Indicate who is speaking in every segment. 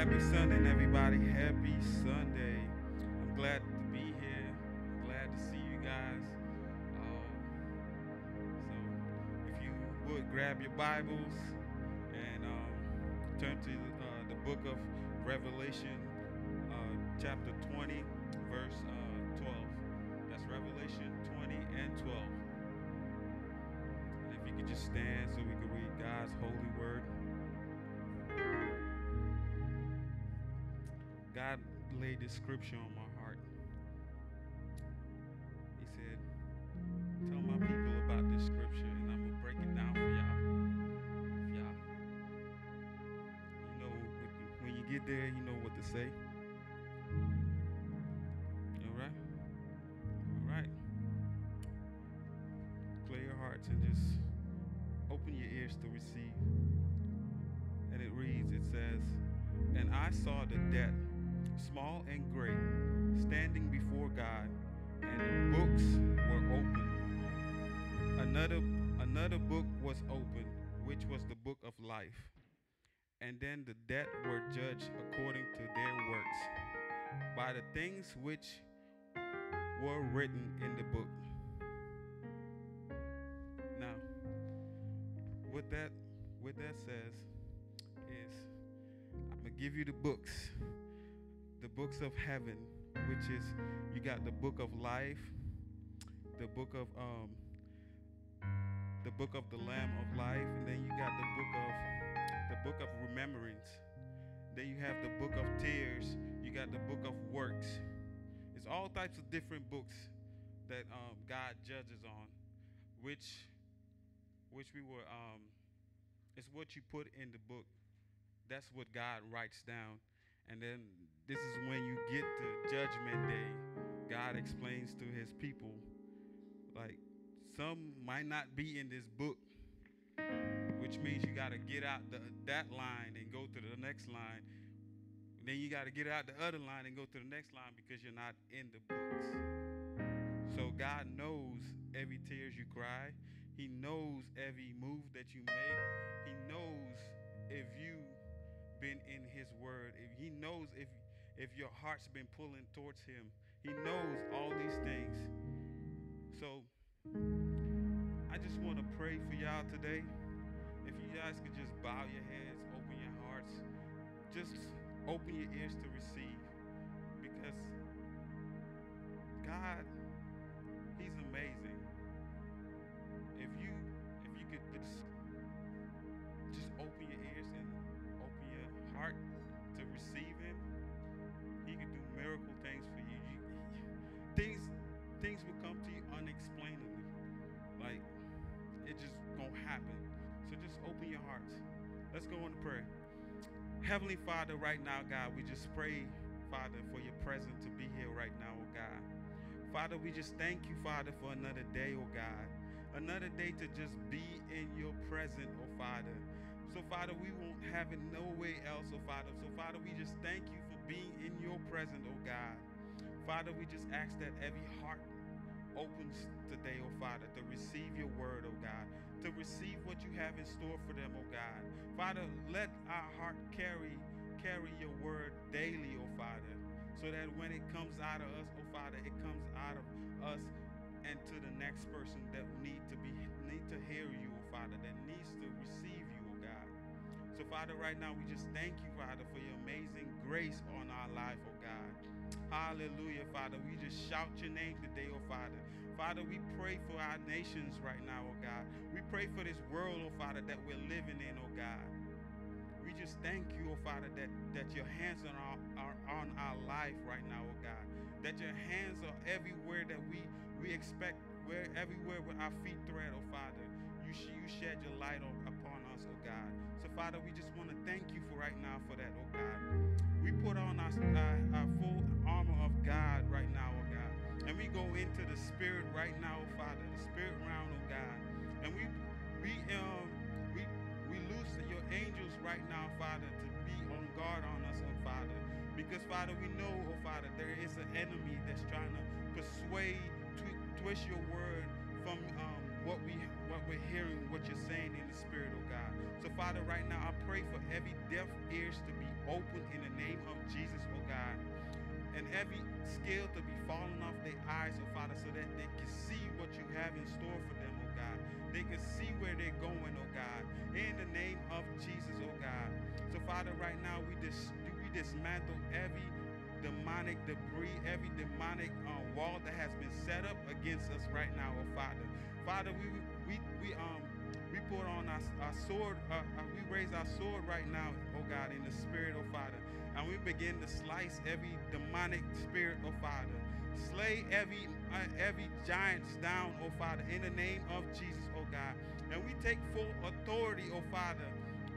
Speaker 1: Happy Sunday, everybody. Happy Sunday. I'm glad to be here. I'm glad to see you guys. Uh, so, if you would grab your Bibles and um, turn to uh, the book of Revelation, uh, chapter 20, verse uh, 12. That's Revelation 20 and 12. And if you could just stand so we can read God's holy word. God laid this scripture on my heart. He said, Tell my people about this scripture, and I'm going to break it down for y'all. Y'all, you know, when you get there, you know what to say. All right? All right. Clear your hearts and just open your ears to receive. And it reads, it says, And I saw the dead small and great, standing before God, and the books were open. Another, another book was opened, which was the book of life. And then the dead were judged according to their works, by the things which were written in the book. Now, what that what that says is I'm gonna give you the books the books of heaven, which is you got the book of life, the book of um, the book of the Lamb of life, and then you got the book of the book of remembrance. Then you have the book of tears. You got the book of works. It's all types of different books that um, God judges on, which which we were um, it's what you put in the book. That's what God writes down. And then this is when you get to Judgment Day. God explains to his people, like, some might not be in this book, which means you got to get out the, that line and go to the next line. And Then you got to get out the other line and go to the next line because you're not in the books. So God knows every tears you cry. He knows every move that you make. He knows if you been in his word, if he knows if if your heart's been pulling towards him, he knows all these things. So I just want to pray for y'all today. If you guys could just bow your heads, open your hearts, just open your ears to receive because God, Father, right now, God, we just pray, Father, for your presence to be here right now, oh God. Father, we just thank you, Father, for another day, oh God. Another day to just be in your presence, oh Father. So, Father, we won't have it no way else, oh Father. So, Father, we just thank you for being in your presence, oh God. Father, we just ask that every heart opens today, oh Father, to receive your word, oh God, to receive what you have in store for them, oh God. Father, let our heart carry carry your word daily, oh Father, so that when it comes out of us, oh Father, it comes out of us and to the next person that need to be need to hear you, oh Father, that needs to receive you, oh God. So Father, right now we just thank you, Father, for your amazing grace on our life, oh God. Hallelujah, Father. We just shout your name today, oh Father. Father, we pray for our nations right now, oh God. We pray for this world, oh Father, that we're living in, oh just thank you, oh Father, that, that your hands are, on- are on our life right now, oh God. That your hands are everywhere that we we expect, where everywhere where our feet tread, oh Father. You, you shed your light on, upon us, oh God. So Father, we just want to thank you for right now for that, oh God. We put on our, our, our full armor of God right now, oh God. And we go into the spirit right now, oh Father, the spirit realm, oh God. And we we um angels right now, Father, to be on guard on us, oh Father. Because Father, we know, oh Father, there is an enemy that's trying to persuade, twi- twist your word from um, what we what we're hearing, what you're saying in the spirit, oh God. So Father, right now I pray for every deaf ears to be open in the name of Jesus, oh God and every scale to be falling off their eyes, oh Father, so that they can see what you have in store for them. They can see where they're going, oh God. In the name of Jesus, oh God. So Father, right now we dis- we dismantle every demonic debris, every demonic uh, wall that has been set up against us right now, oh Father. Father, we we we um we put on our, our sword, uh, uh, we raise our sword right now, oh God, in the spirit, oh Father. And we begin to slice every demonic spirit, oh Father. Slay every uh, every giants down, oh Father, in the name of Jesus, God. And we take full authority, oh Father,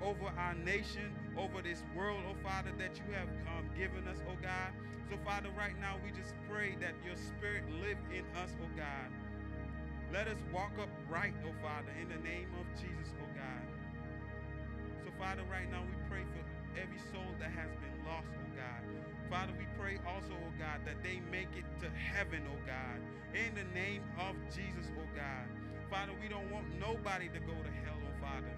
Speaker 1: over our nation, over this world, oh Father, that you have um, given us, oh God. So, Father, right now we just pray that your spirit live in us, oh God. Let us walk up right, oh Father, in the name of Jesus, oh God. So, Father, right now we pray for every soul that has been lost, oh God. Father, we pray also, oh God, that they make it to heaven, oh God. In the name of Jesus, oh God. Father, we don't want nobody to go to hell, oh Father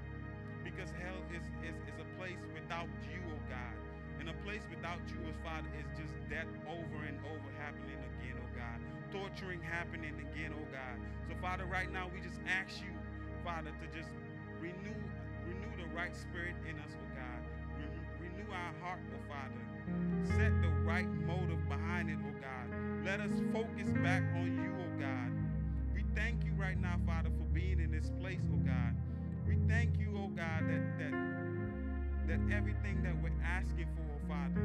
Speaker 1: because hell is, is, is a place without you, oh God. And a place without you, oh Father, is just death over and over happening again, oh God. Torturing happening again, oh God. So, Father, right now we just ask you, Father, to just renew renew the right spirit in us, oh God. Renew our heart, oh Father. Set the right motive behind it, oh God. Let us focus back on you, oh God. Thank you right now, Father, for being in this place, oh God. We thank you, oh God, that that that everything that we're asking for, oh Father,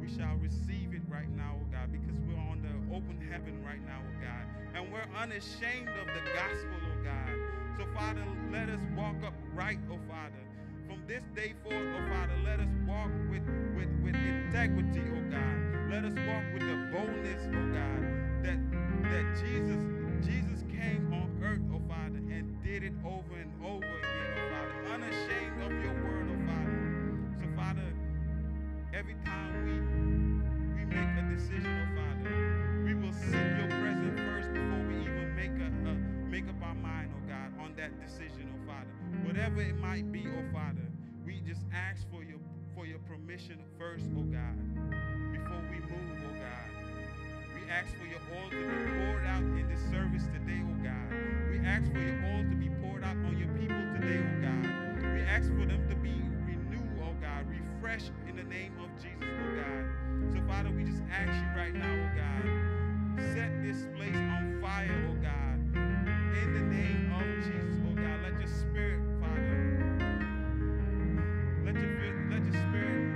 Speaker 1: we shall receive it right now, oh God, because we're on the open heaven right now, oh God. And we're unashamed of the gospel, oh God. So, Father, let us walk up right, oh Father. From this day forward, oh Father, let us walk with, with, with integrity, oh God. Let us walk with the boldness, oh God, that that Jesus oh Father, and did it over and over again, oh Father, unashamed of your word, oh Father. So, Father, every time we we make a decision, oh Father, we will seek your presence first before we even make a, make up our mind, oh God, on that decision, oh Father. Whatever it might be, oh Father, we just ask for your for your permission first, oh God, before we move, oh ask for your oil to be poured out in this service today, oh God. We ask for your oil to be poured out on your people today, oh God. We ask for them to be renewed, oh God, refreshed in the name of Jesus, oh God. So, Father, we just ask you right now, oh God, set this place on fire, oh God. In the name of Jesus, oh God, let your spirit, Father, let your, let your spirit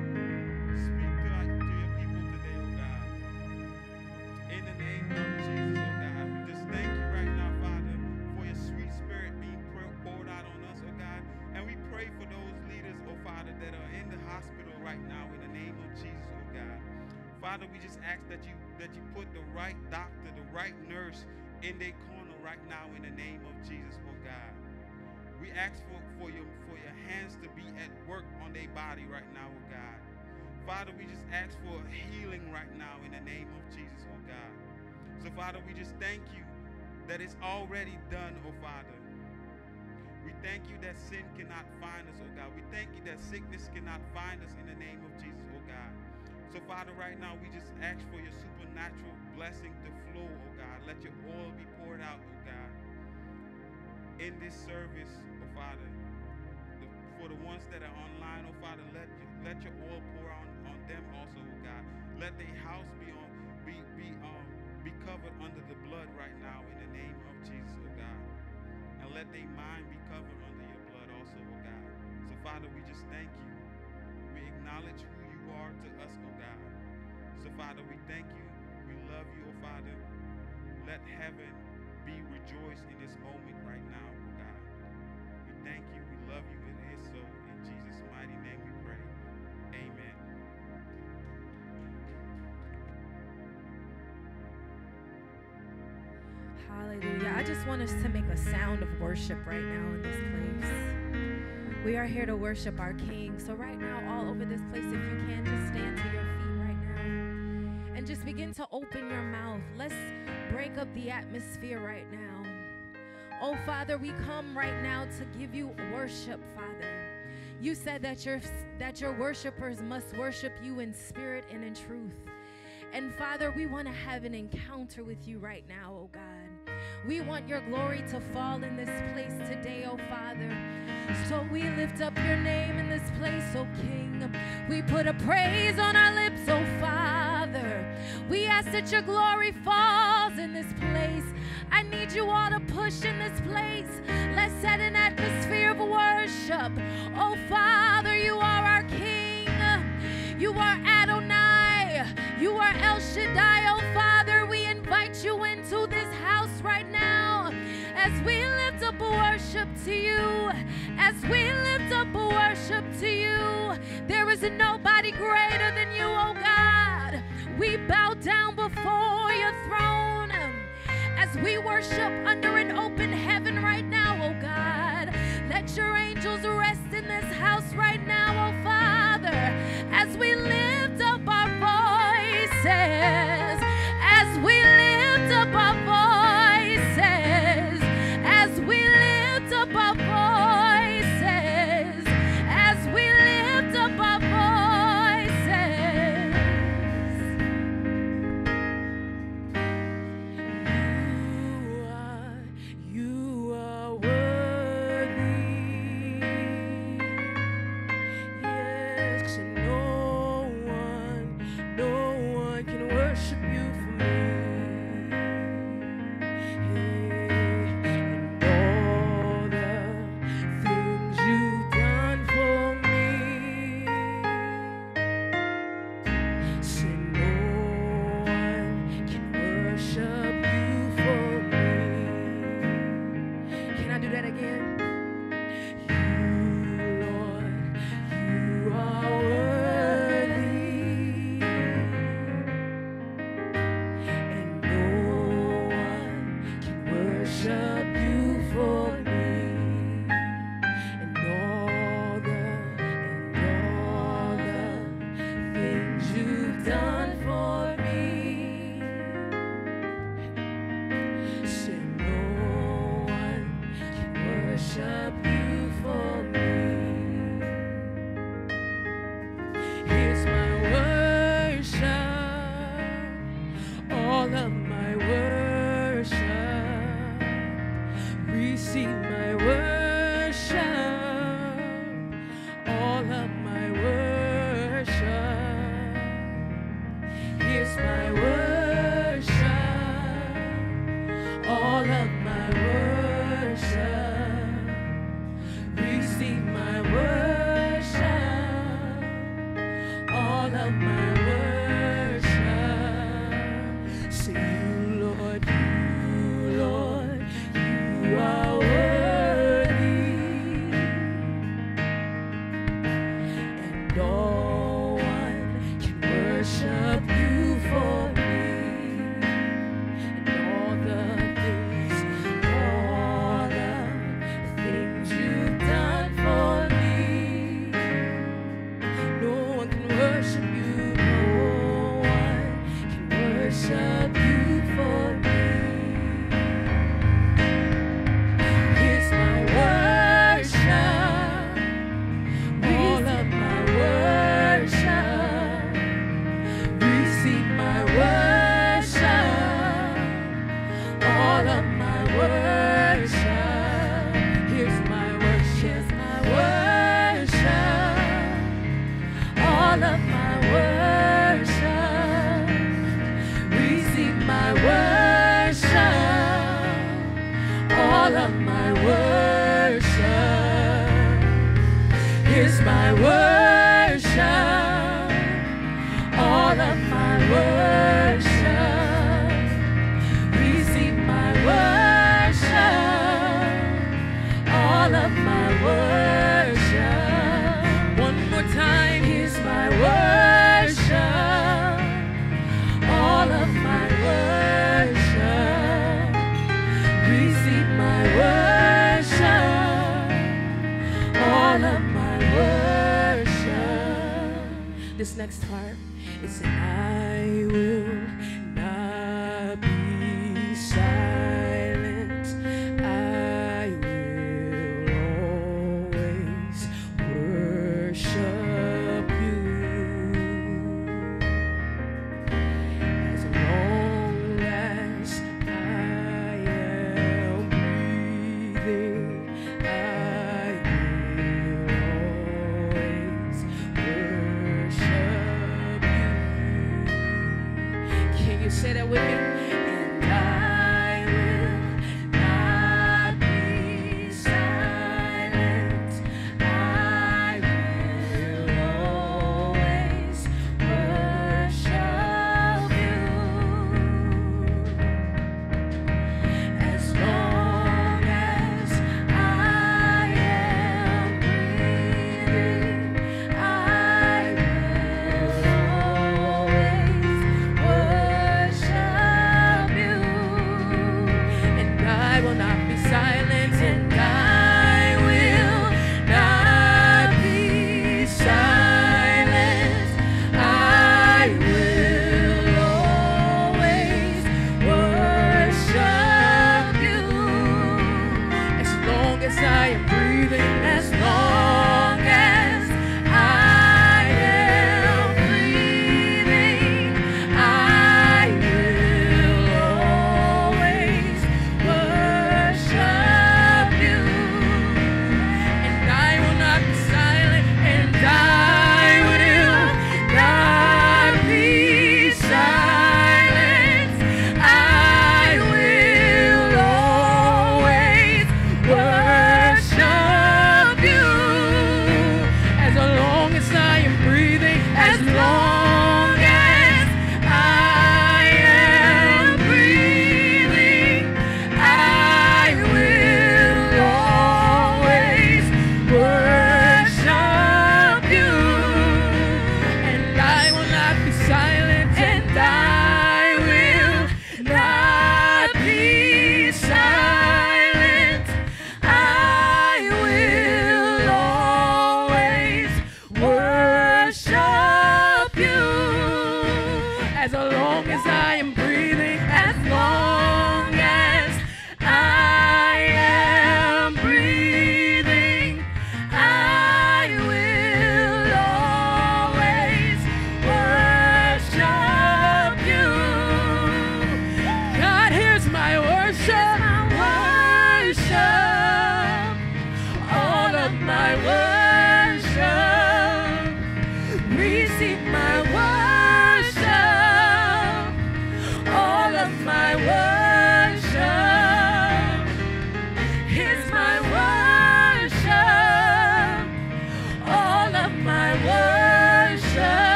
Speaker 1: Father, we just ask that you that you put the right doctor, the right nurse in their corner right now in the name of Jesus, oh God. We ask for, for your for your hands to be at work on their body right now, oh God. Father, we just ask for healing right now in the name of Jesus, oh God. So, Father, we just thank you that it's already done, oh Father. We thank you that sin cannot find us, oh God. We thank you that sickness cannot find us in the name of Jesus. So, Father, right now we just ask for your supernatural blessing to flow, oh God. Let your oil be poured out, oh God. In this service, oh Father. The- for the ones that are online, oh Father, let let your oil pour on, on them also, oh God. Let their house be on be be um be covered under the blood right now in the name of Jesus, oh God. And let their mind be covered under your blood also, oh God. So Father, we just thank you. We acknowledge who are to us, oh God. So Father, we thank you. We love you, oh Father. Let heaven be rejoiced in this moment right now, oh God. We thank you. We love you. It is so. In Jesus' mighty name we pray. Amen.
Speaker 2: Hallelujah. I just want us to make a sound of worship right now in this place. We are here to worship our King. So, right now, all over this place, if you can, just stand to your feet right now and just begin to open your mouth. Let's break up the atmosphere right now. Oh, Father, we come right now to give you worship, Father. You said that your, that your worshipers must worship you in spirit and in truth.
Speaker 3: And Father, we want to have an encounter with you right now, oh God. We want your glory to fall in this place today, oh Father. So we lift up your name in this place, oh King. We put a praise on our lips, oh Father. We ask that your glory falls in this place. I need you all to push in this place. Let's set an atmosphere of worship. Oh Father, you are our King. You are Adonai. You are El Shaddai, to you as we lift up worship to you. There is nobody greater than you, oh God. We bow down before your throne as we worship under an open heaven right now, oh God. Let your angels rest in this house right now, oh Father, as we lift up our voices.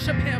Speaker 3: Worship Him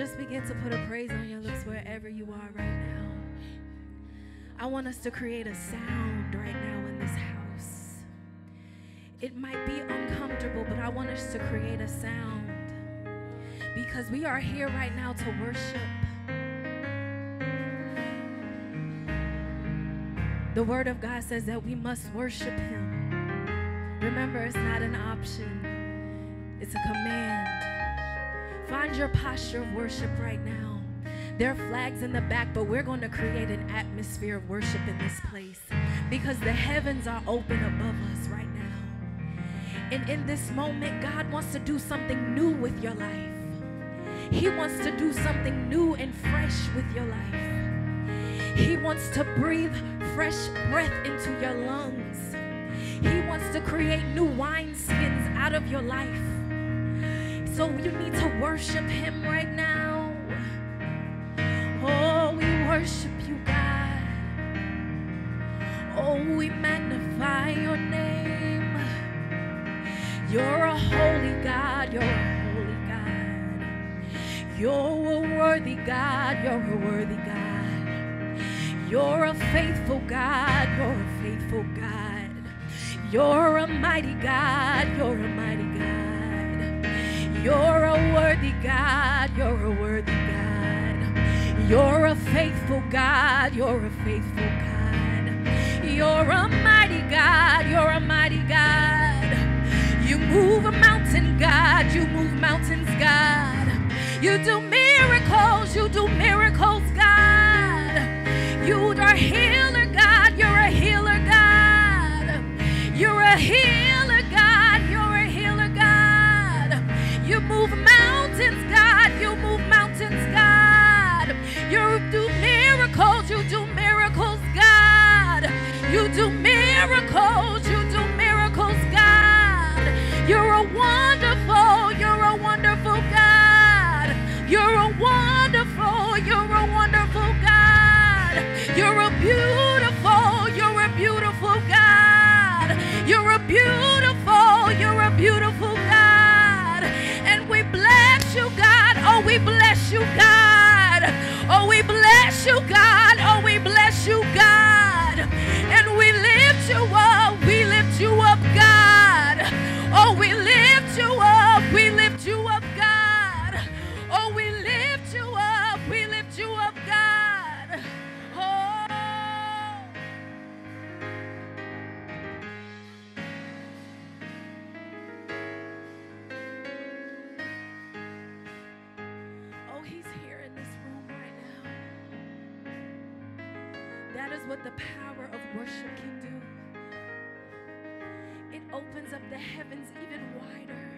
Speaker 3: Just
Speaker 2: begin to put a praise on your lips wherever you are right now. I want us to create a sound right now in this house. It might be uncomfortable, but I want us to create a sound because we are here right now to worship. The Word of God says that we must worship Him. Remember, it's not an option, it's a command. Find your posture of worship right now. There are flags in the back, but we're going to create an atmosphere of worship in this place because the heavens are open above us right now. And in this moment, God wants to do something new with your life. He wants to do something new and fresh with your life. He wants to breathe fresh breath into your lungs. He wants to create new wineskins out of your life. So you need to worship Him right now. Oh, we worship you, God. Oh, we magnify your name. You're a holy God. You're a holy God. You're a worthy God. You're a worthy God. You're a faithful God. You're a faithful God. You're a mighty God. You're a mighty God. You're a worthy God. You're a worthy God. You're a faithful God. You're a faithful God. You're a mighty God. You're a mighty God. You move a mountain, God. You move mountains, God. You do miracles. You do miracles, God. You are a healer, God. You're a healer, God. You're a healer, miracles. You do miracles, God. You're a wonderful. You're a wonderful God. You're a wonderful. You're a wonderful God. You're a beautiful. You're a beautiful God. You're a beautiful. You're a beautiful God. And we bless you, God. Oh, we bless you, God. Oh, we bless you, God. Oh, we bless you, God. That is what the power of worship can do. It opens up the heavens even wider.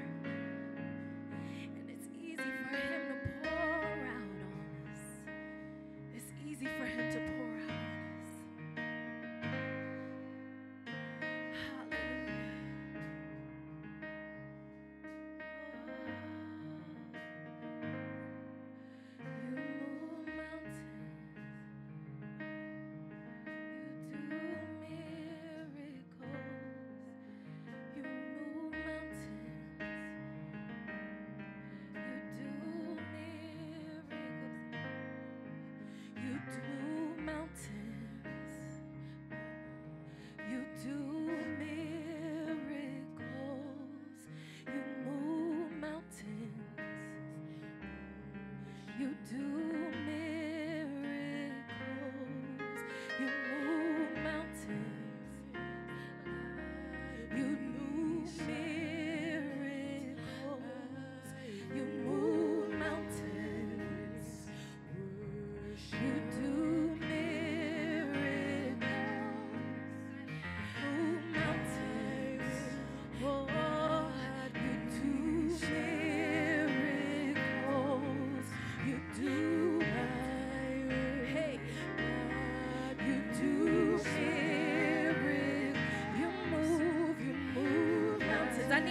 Speaker 2: Do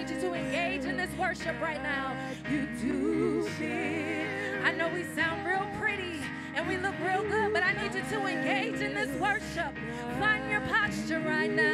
Speaker 2: need you to engage in this worship right now. You do me. I know we sound real pretty and we look real good, but I need you to engage in this worship. Find your posture right now.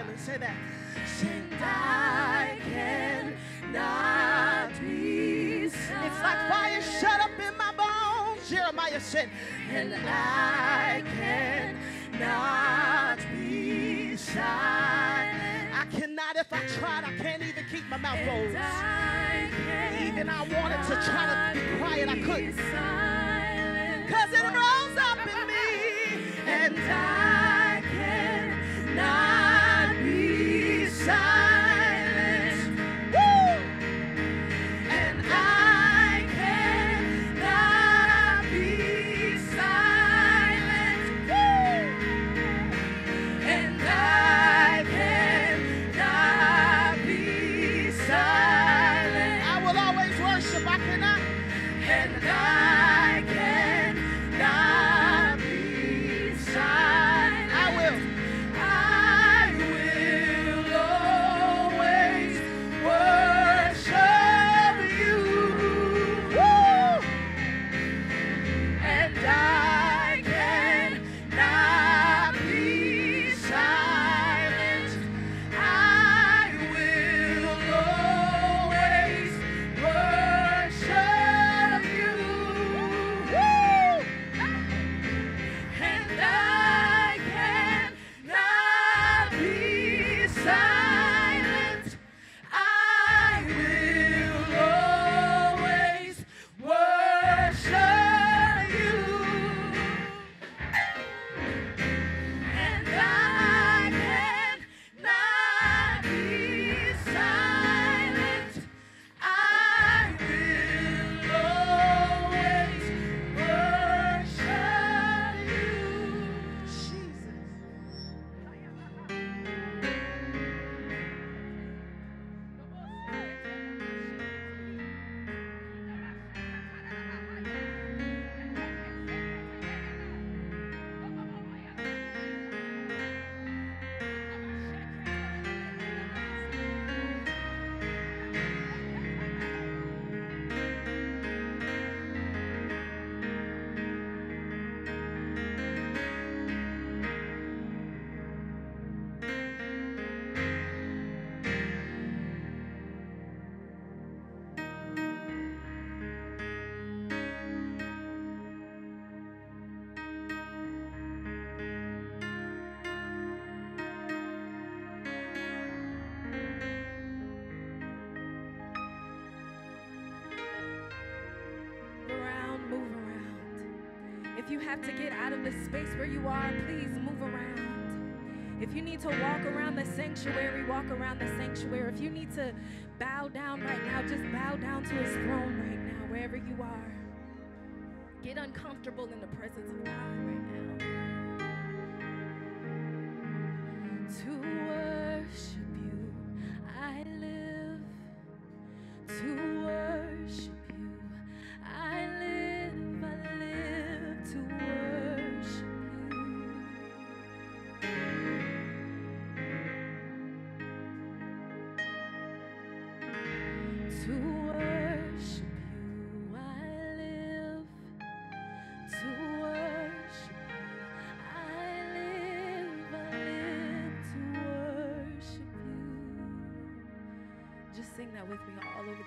Speaker 4: silent. Say that. And I cannot be silent. It's like fire shut up in my bones. Jeremiah said, and I cannot be silent. I cannot if I tried. I can't even keep my mouth closed. Even I wanted to try to be quiet. I couldn't. Because it rose up in me and I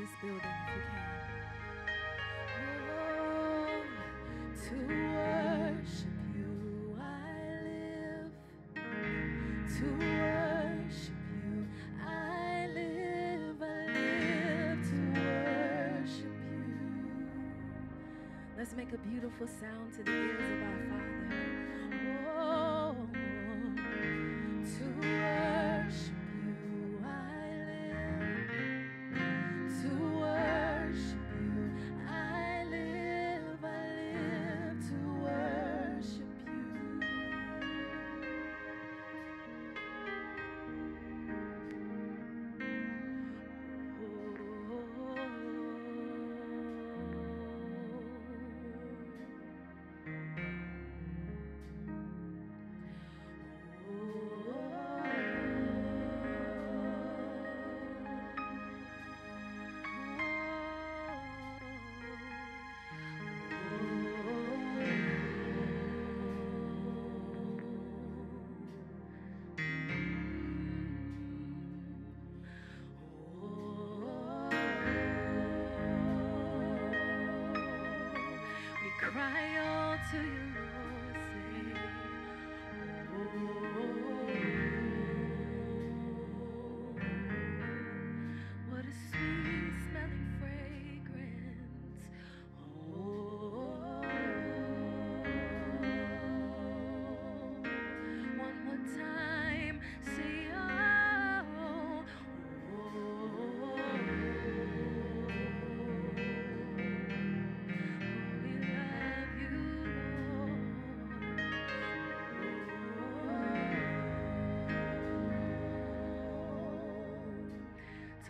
Speaker 2: this building to worship you I live. To worship you I live. I live to worship you. Let's make a beautiful sound to the ears of our Father.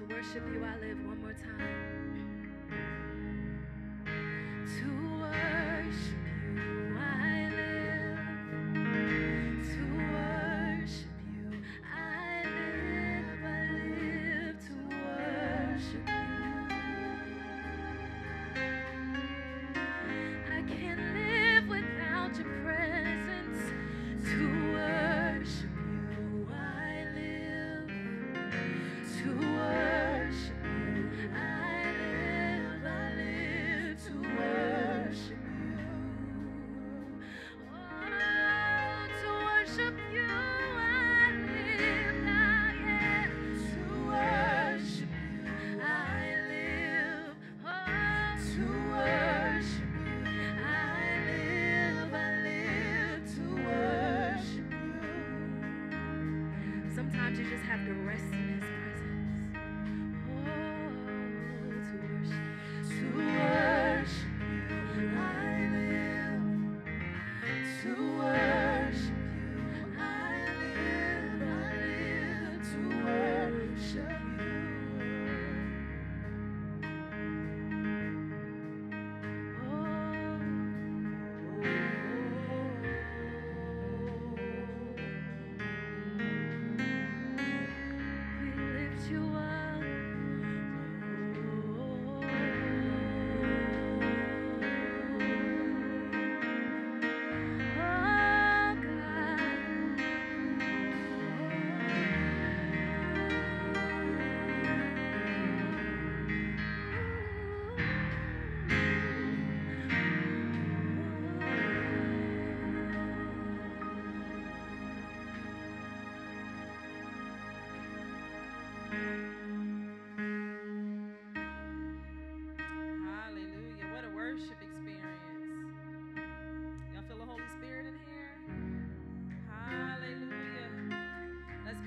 Speaker 2: to worship you, I live one more time.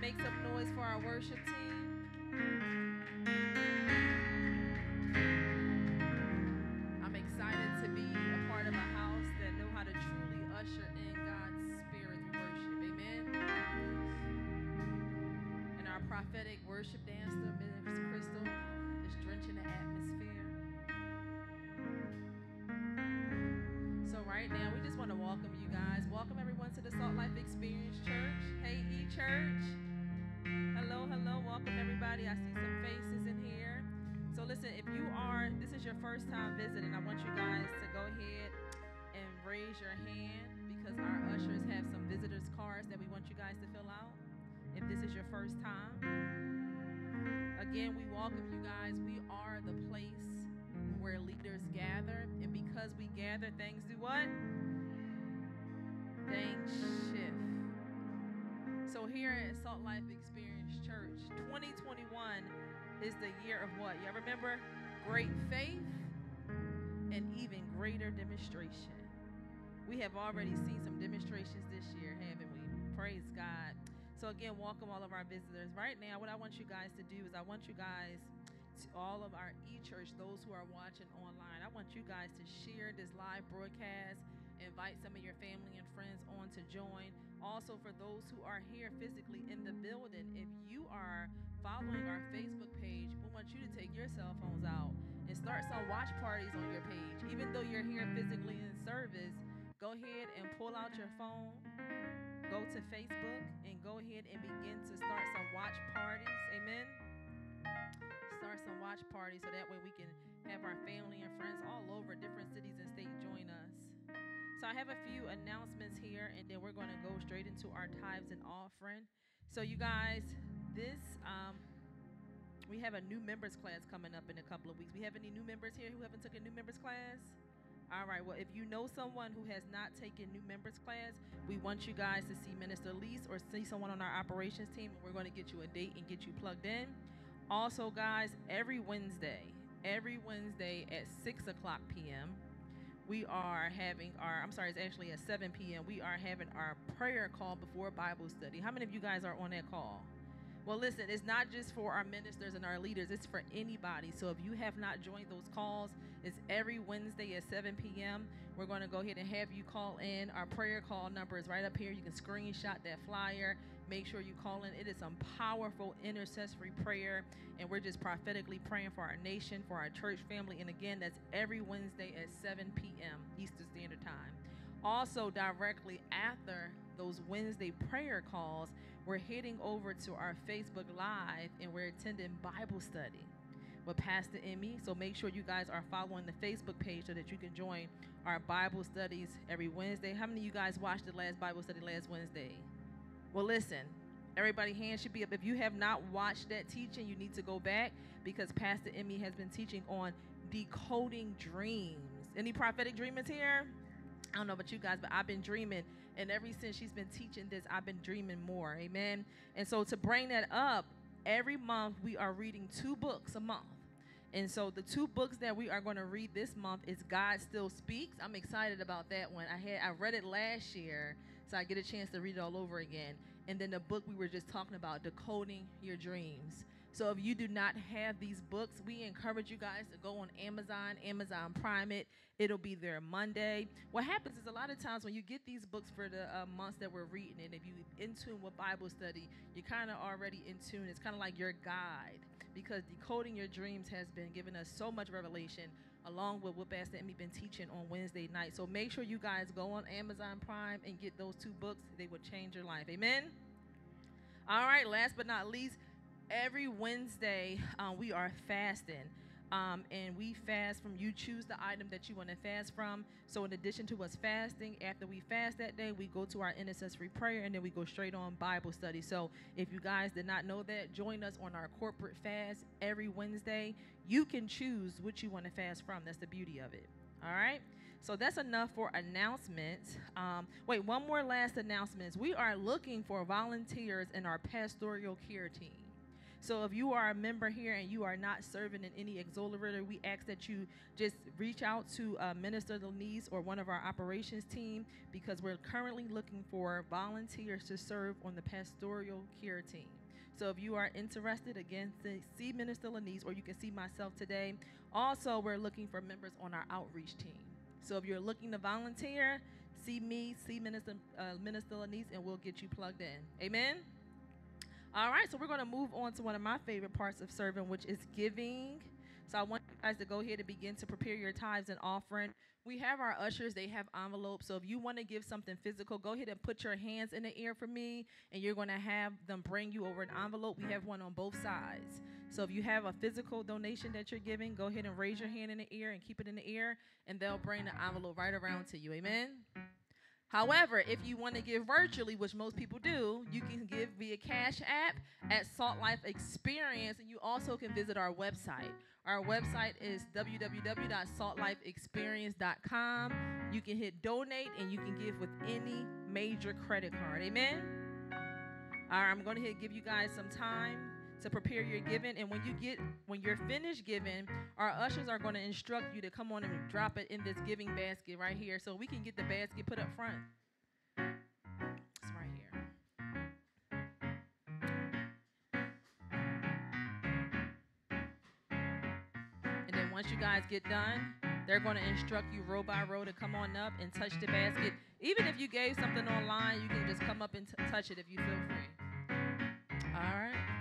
Speaker 5: Make some noise for our worship team? I'm excited to be a part of a house that know how to truly usher in God's spirit through worship. Amen. And our prophetic worship dancer, Minister Crystal, is drenching the atmosphere. So right now, we just want to welcome you guys. Welcome everyone to the Salt Life Experience Church. Hey, E Church. Hello, hello. Welcome everybody. I see some faces in here. So listen, if you are, this is your first time visiting, I want you guys to go ahead and raise your hand because our ushers have some visitors cards that we want you guys to fill out. If this is your first time, again, we welcome you guys. We are the place where leaders gather, and because we gather, things do what? Things shift. So here at Salt Life Experience Church, 2021 is the year of what? Y'all remember? Great faith and even greater demonstration. We have already seen some demonstrations this year, haven't we? Praise God. So again, welcome all of our visitors. Right now, what I want you guys to do is I want you guys to all of our e-church, those who are watching online, I want you guys to share this live broadcast, invite some of your family and friends on to join. Also, for those who are here physically in the building, if you are following our Facebook page, we want you to take your cell phones out and start some watch parties on your page. Even though you're here physically in service, go ahead and pull out your phone, go to Facebook, and go ahead and begin to start some watch parties. Amen. Start some watch parties so that way we can have our family and friends all over different cities and states. So I have a few announcements here, and then we're going to go straight into our tithes and offering. So you guys, this um, we have a new members class coming up in a couple of weeks. We have any new members here who haven't took a new members class? All right. Well, if you know someone who has not taken new members class, we want you guys to see Minister Lease or see someone on our operations team, and we're going to get you a date and get you plugged in. Also, guys, every Wednesday, every Wednesday at 6 o'clock p.m., we are having our, I'm sorry, it's actually at 7 p.m., we are having our prayer call before Bible study. How many of you guys are on that call? Well, listen, it's not just for our ministers and our leaders, it's for anybody. So if you have not joined those calls, it's every Wednesday at 7 p.m. We're going to go ahead and have you call in. Our prayer call number is right up here. You can screenshot that flyer. Make sure you call in. It is some powerful intercessory prayer, and we're just prophetically praying for our nation, for our church family. And again, that's every Wednesday at 7 p.m. Eastern Standard Time. Also, directly after those Wednesday prayer calls, we're heading over to our Facebook Live and we're attending Bible study with Pastor Emmy. So make sure you guys are following the Facebook page so that you can join our Bible studies every Wednesday. How many of you guys watched the last Bible study last Wednesday? Well, listen, everybody hands should be up. If you have not watched that teaching, you need to go back because Pastor Emmy has been teaching on decoding dreams. Any prophetic dreamers here? I don't know about you guys, but I've been dreaming. And ever since she's been teaching this, I've been dreaming more. Amen. And so to bring that up, every month we are reading two books a month. And so the two books that we are going to read this month is God Still Speaks. I'm excited about that one. I had I read it last year, so I get a chance to read it all over again. And then the book we were just talking about, Decoding Your Dreams. So if you do not have these books, we encourage you guys to go on Amazon, Amazon Prime it. It'll be there Monday. What happens is a lot of times when you get these books for the uh, months that we're reading, and if you in tune with Bible study, you're kind of already in tune. It's kind of like your guide because decoding your dreams has been giving us so much revelation along with what Pastor Emmy been teaching on Wednesday night. So make sure you guys go on Amazon Prime and get those two books. They will change your life. Amen. All right, last but not least, every Wednesday um, we are fasting. Um, and we fast from you choose the item that you want to fast from. So in addition to us fasting, after we fast that day, we go to our intercessory prayer and then we go straight on Bible study. So if you guys did not know that, join us on our corporate fast every Wednesday. You can choose what you want to fast from. That's the beauty of it. All right. So that's enough for announcements. Um, wait, one more last announcement. We are looking for volunteers in our pastoral care team. So if you are a member here and you are not serving in any auxiliary, we ask that you just reach out to uh, Minister Denise or one of our operations team because we're currently looking for volunteers to serve on the pastoral care team. So if you are interested, again, see Minister Lenise or you can see myself today. Also, we're looking for members on our outreach team. So if you're looking to volunteer, see me, see Minister uh, Minister Lenise, and we'll get you plugged in. Amen. All right, so we're going to move on to one of my favorite parts of serving, which is giving. So I want you guys to go ahead and begin to prepare your tithes and offering. We have our ushers, they have envelopes. So if you want to give something physical, go ahead and put your hands in the air for me, and you're going to have them bring you over an envelope. We have one on both sides. So if you have a physical donation that you're giving, go ahead and raise your hand in the air and keep it in the air, and they'll bring the envelope right around to you. Amen. However, if you want to give virtually, which most people do, you can give via Cash App at Salt Life Experience, and you also can visit our website. Our website is www.saltlifeexperience.com. You can hit donate and you can give with any major credit card. Amen. All right, I'm going to hit, give you guys some time to prepare your giving. And when you get when you're finished giving, our ushers are going to instruct you to come on and drop it in this giving basket right here, so we can get the basket put up front. It's right here. And then once you guys get done, they're going to instruct you row by row to come on up and touch the basket. Even if you gave something online, you can just come up and t- touch it if you feel free. All right.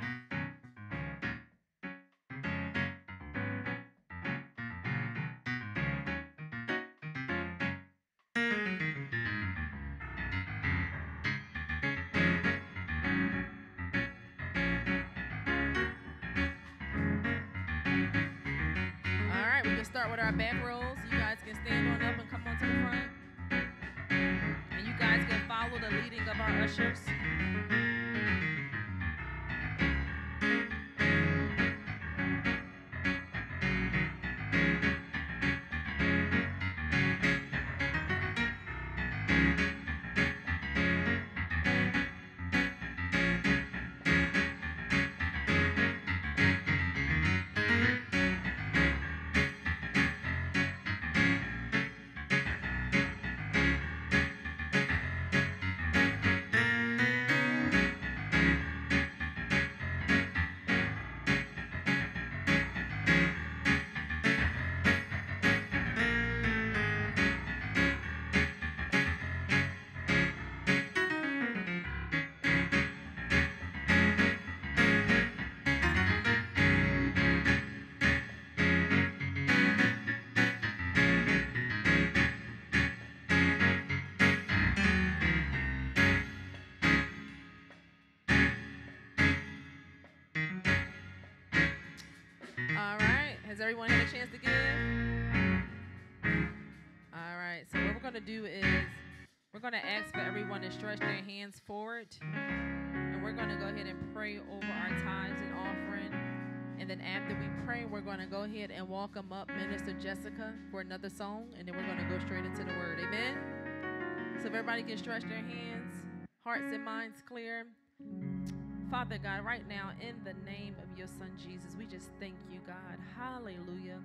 Speaker 5: Forward. And we're going to go ahead and pray over our tithes and offering. And then after we pray, we're going to go ahead and welcome up Minister Jessica for another song. And then we're going to go straight into the word. Amen. So if everybody can stretch their hands, hearts and minds clear. Father God, right now, in the name of your Son Jesus, we just thank you, God. Hallelujah.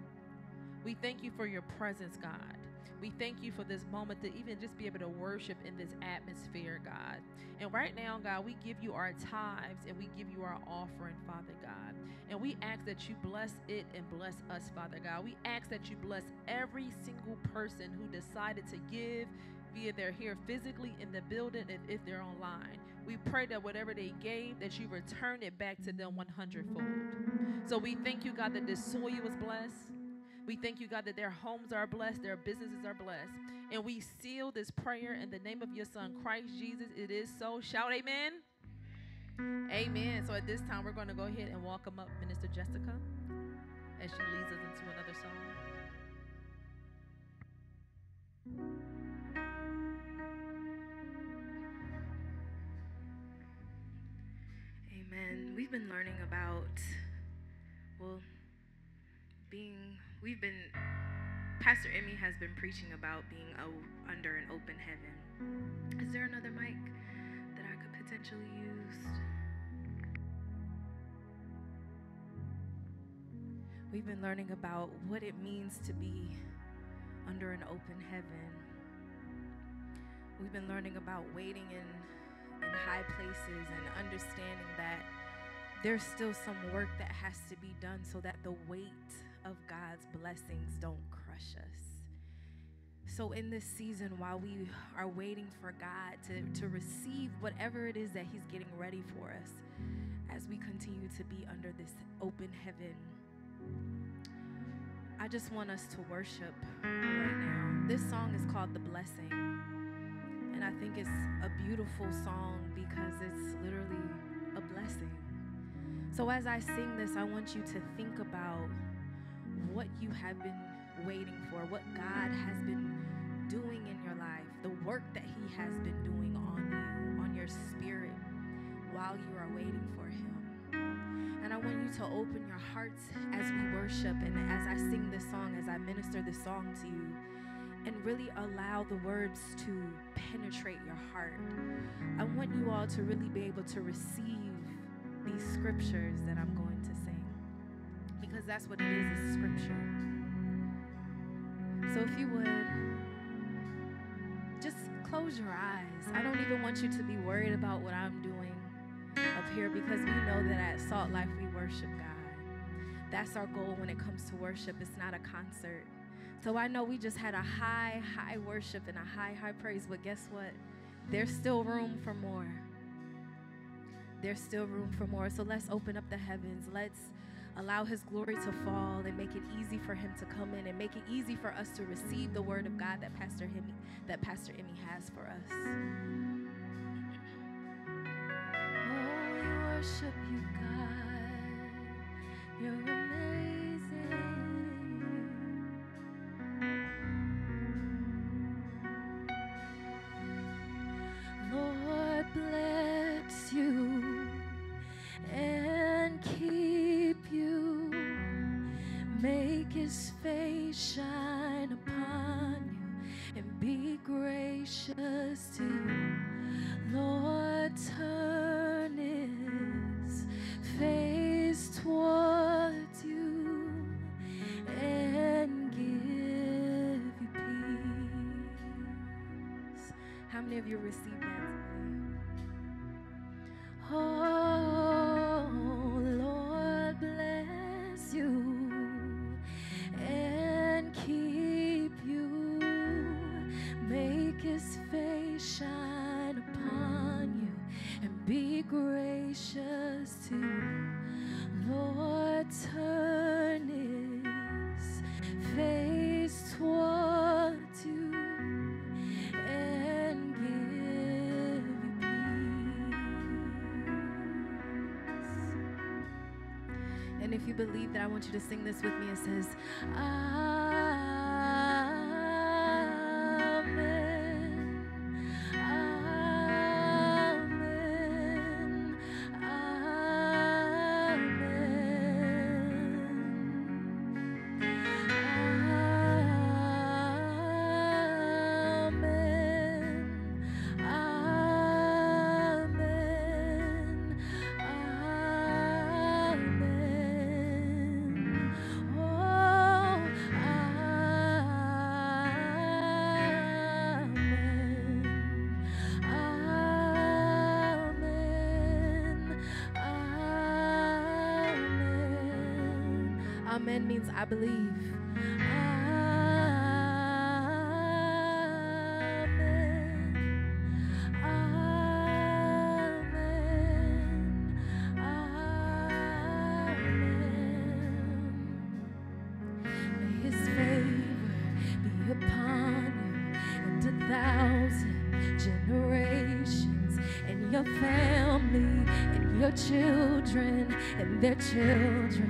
Speaker 5: We thank you for your presence, God. We thank you for this moment to even just be able to worship in this atmosphere, God. And right now, God, we give you our tithes and we give you our offering, Father God. And we ask that you bless it and bless us, Father God. We ask that you bless every single person who decided to give via they're here physically in the building and if they're online. We pray that whatever they gave, that you return it back to them 100 fold. So we thank you, God, that this soil was blessed. We thank you, God, that their homes are blessed, their businesses are blessed. And we seal this prayer in the name of your Son, Christ Jesus. It is so. Shout amen. Amen. So at this time, we're going to go ahead and welcome up Minister Jessica as she leads us into another song.
Speaker 2: Amen. We've been learning about, well, being, we've been, Pastor Emmy has been preaching about being o- under an open heaven. Is there another mic that I could potentially use? We've been learning about what it means to be under an open heaven. We've been learning about waiting in, in high places and understanding that there's still some work that has to be done so that the weight of God's blessings don't crush us. So, in this season, while we are waiting for God to, to receive whatever it is that He's getting ready for us, as we continue to be under this open heaven, I just want us to worship right now. This song is called The Blessing. And I think it's a beautiful song because it's literally a blessing. So as I sing this, I want you to think about what you have been waiting for, what God has been doing in your life, the work that He has been doing on you, on your spirit, while you are waiting for Him. And I want you to open your hearts as we worship and as I sing this song, as I minister this song to you, and really allow the words to penetrate your heart. I want you all to really be able to receive these scriptures that I'm going to sing because that's what it is, is scripture. So if you would, just close your eyes. I don't even want you to be worried about what I'm doing up here because we know that at Salt Life we worship God. That's our goal when it comes to worship. It's not a concert. So I know we just had a high, high worship and a high, high praise, but guess what? There's still room for more. There's still room for more. So let's open up the heavens. Let's allow his glory to fall and make it easy for him to come in and make it easy for us to receive the word of God that Pastor Emmy, that Pastor Emmy has for us. Oh, we worship you, God. You're amazing. You received And if you believe that, I want you to sing this with me. It says, Amen. Family and your children and their children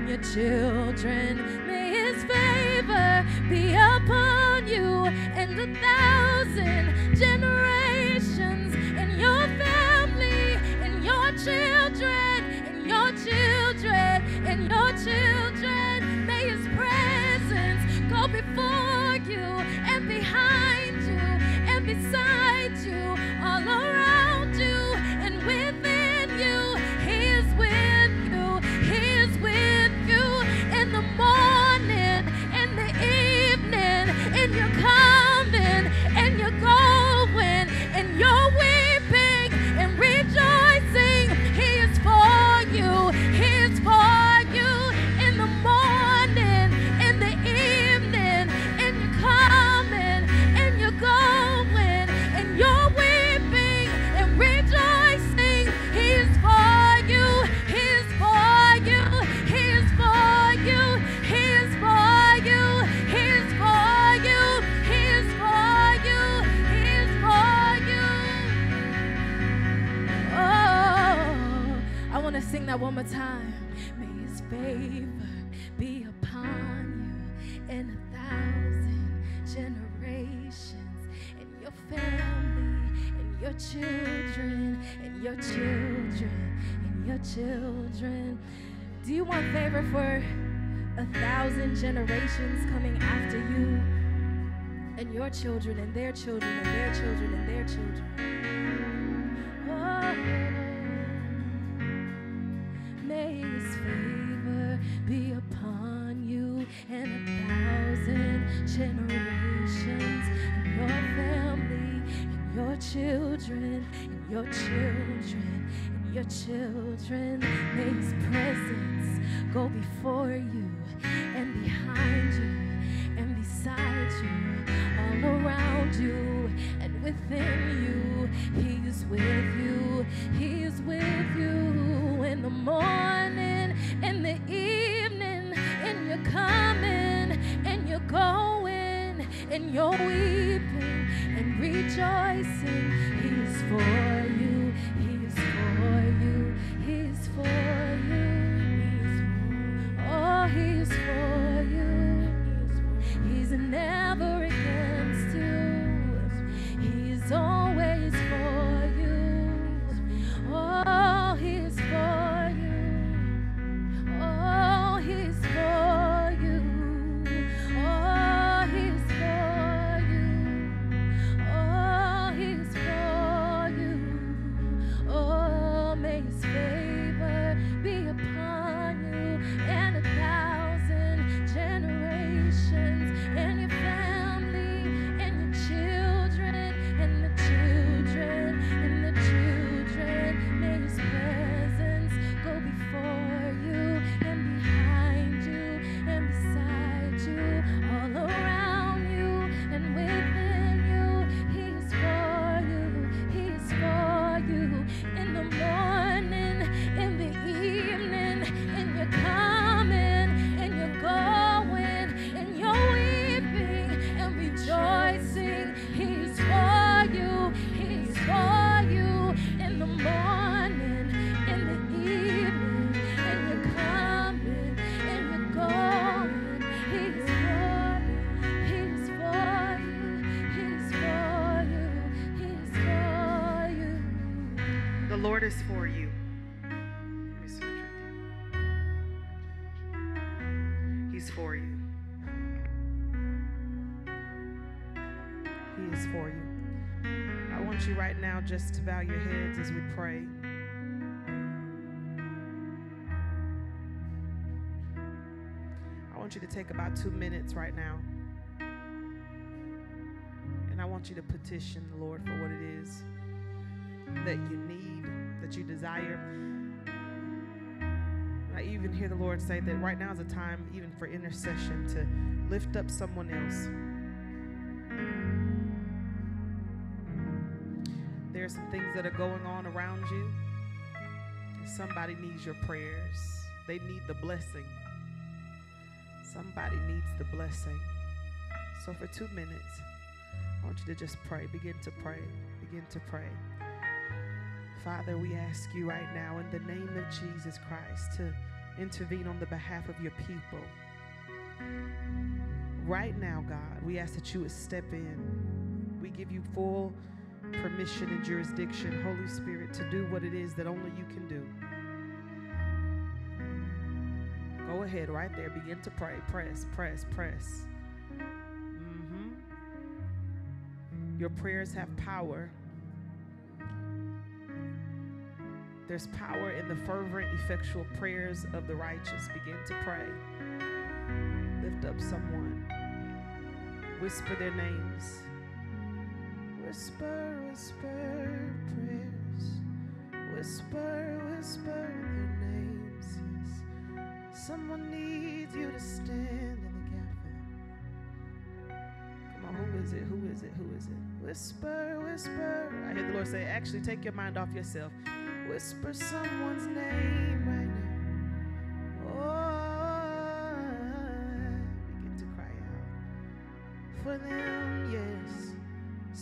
Speaker 2: children. Children. Do you want favor for a thousand generations coming after you? And your children, and their children, and their children, and their children. Your children. May His presence go before you and behind you and beside you, all around you and within you. He is with you. He is with you in the morning, in the evening, in your coming, and your going, and your weeping and rejoicing. He is for you. He always for you. Oh,
Speaker 4: just to bow your heads as we pray. I want you to take about two minutes right now. And I want you to petition the Lord for what it is that you need, that you desire. I even hear the Lord say that right now is a time, even for intercession, to lift up someone else. There are some things that are going on around you. Somebody needs your prayers. They need the blessing. Somebody needs the blessing. So for two minutes, I want you to just pray. Begin to pray. Begin to pray. Father, we ask you right now in the name of Jesus Christ to intervene on the behalf of your people. Right now, God, we ask that you would step in. We give you full permission and jurisdiction, Holy Spirit, to do what it is that only you can do. Go ahead, right there. Begin to pray. Press, press, press. hmm Your prayers have power. There's power in the fervent, effectual prayers of the righteous. Begin to pray. Lift up someone. Whisper their names. Whisper, whisper prayers. Whisper, whisper their names. Yes. Someone needs you to stand in the gap. Come on, who is it? Who is it? Who is it? Whisper, whisper. I hear the Lord say, actually, take your mind off yourself. Whisper someone's name right now. Oh, begin to cry out for them.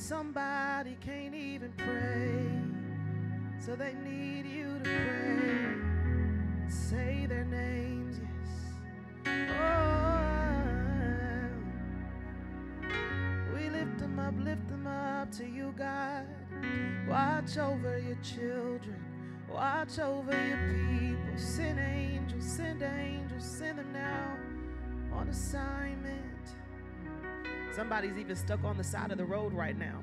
Speaker 4: Somebody can't even pray, so they need you to pray. Say their names, yes. Oh, we lift them up, lift them up to you, God. Watch over your children. Watch over your people. Send angels, send angels, send them now on assignment. Somebody's even stuck on the side of the road right now.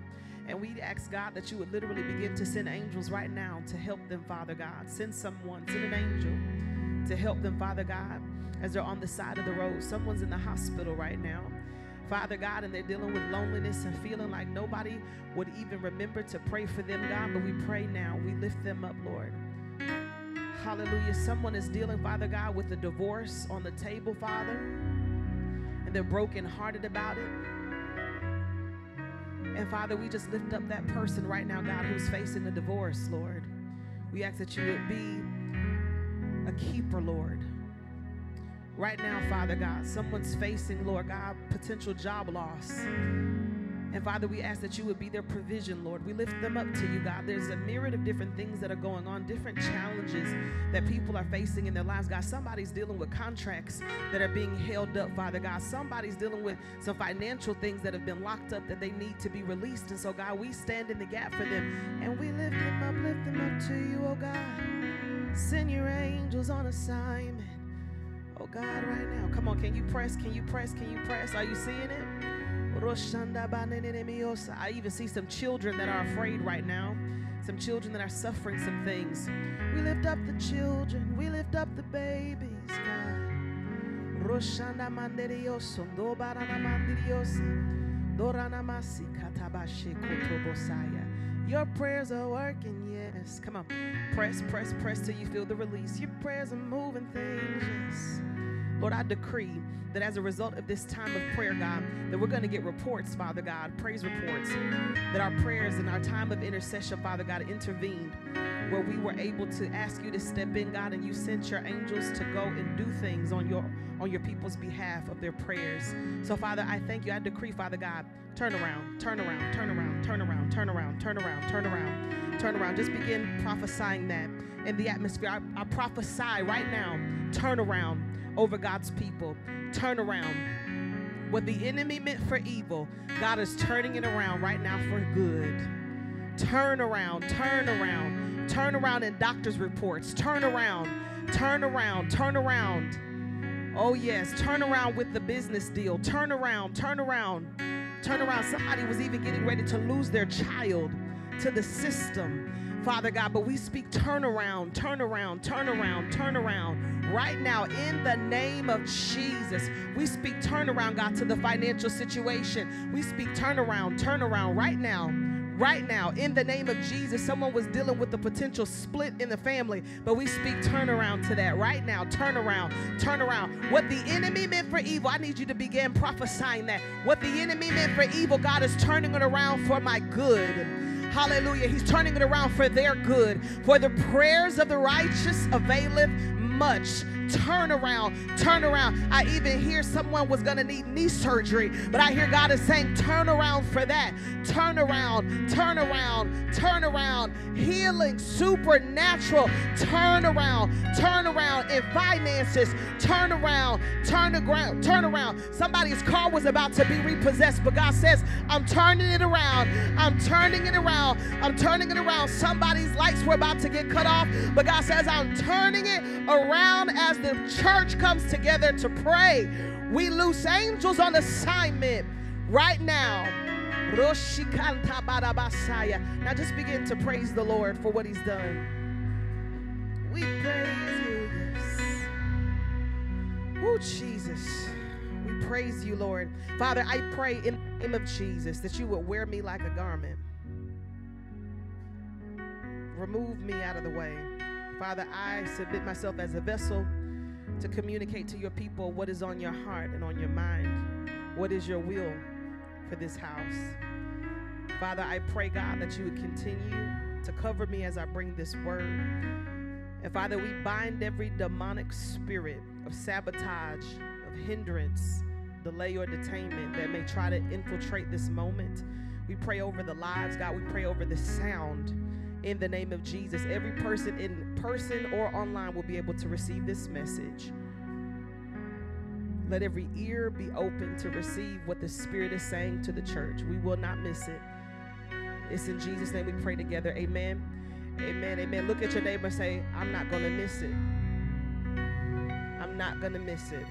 Speaker 4: And we ask God that you would literally begin to send angels right now to help them, Father God. Send someone, send an angel to help them, Father God, as they're on the side of the road. Someone's in the hospital right now. Father God, and they're dealing with loneliness and feeling like nobody would even remember to pray for them, God. But we pray now. We lift them up, Lord. Hallelujah. Someone is dealing, Father God, with a divorce on the table, Father, they're brokenhearted about it. And Father, we just lift up that person right now, God, who's facing a divorce, Lord. We ask that you would be a keeper, Lord. Right now, Father God, someone's facing, Lord God, potential job loss. And Father, we ask that you would be their provision, Lord. We lift them up to you, God. There's a myriad of different things that are going on, different challenges that people are facing in their lives, God. Somebody's dealing with contracts that are being held up, Father God. Somebody's dealing with some financial things that have been locked up that they need to be released. And so, God, we stand in the gap for them and we lift them up, lift them up to you, oh God. Send your angels on assignment. Oh God, right now. Come on, can you press? Can you press? Can you press? Are you seeing it? I even see some children that are afraid right now. Some children that are suffering some things. We lift up the children. We lift up the babies, God. Your prayers are working, yes. Come on. Press, press, press till you feel the release. Your prayers are moving things, yes. Lord, I decree that as a result of this time of prayer, God, that we're going to get reports, Father God, praise reports, that our prayers and our time of intercession, Father God, intervened where we were able to ask you to step in, God, and you sent your angels to go and do things on your on your people's behalf of their prayers. So, Father, I thank you. I decree, Father God, turn around, turn around, turn around, turn around, turn around, turn around, turn around, turn around. Just begin prophesying that in the atmosphere. I, I prophesy right now, turn around over God's people. Turn around. What the enemy meant for evil, God is turning it around right now for good. Turn around, turn around, turn around in doctor's reports. Turn around, turn around, turn around. Oh, yes, turn around with the business deal. Turn around, turn around, turn around. Somebody was even getting ready to lose their child to the system. Father God, but we speak turn around, turn around, turn around, turn around right now in the name of Jesus. We speak turn around, God, to the financial situation. We speak turn around, turn around right now right now in the name of Jesus. Someone was dealing with the potential split in the family, but we speak turnaround to that right now. Turn around, turn around. What the enemy meant for evil, I need you to begin prophesying that. What the enemy meant for evil, God is turning it around for my good. Hallelujah. He's turning it around for their good. For the prayers of the righteous availeth much. Turn around, turn around. I even hear someone was going to need knee surgery, but I hear God is saying, turn around for that. Turn around, turn around, turn around. Healing, supernatural, turn around, turn around in finances, turn around, turn around, turn around. Somebody's car was about to be repossessed, but God says, I'm turning it around. I'm turning it around. I'm turning it around. Somebody's lights were about to get cut off, but God says, I'm turning it around as the church comes together to pray. We loose angels on assignment right now. Now just begin to praise the Lord for what He's done. We praise you, yes. Oh, Jesus. We praise you, Lord. Father, I pray in the name of Jesus that you would wear me like a garment. Remove me out of the way. Father, I submit myself as a vessel to communicate to your people what is on your heart and on your mind. What is your will for this house? Father, I pray, God, that you would continue to cover me as I bring this word. And Father, we bind every demonic spirit of sabotage, of hindrance, delay, or detainment that may try to infiltrate this moment. We pray over the lives, God. We pray over the sound in the name of Jesus. Every person in person or online will be able to receive this message. Let every ear be open to receive what the Spirit is saying to the church. We will not miss it. It's in Jesus' name we pray together. Amen. Amen. Amen. Look at your neighbor and say, I'm not going to miss it. I'm not going to miss it.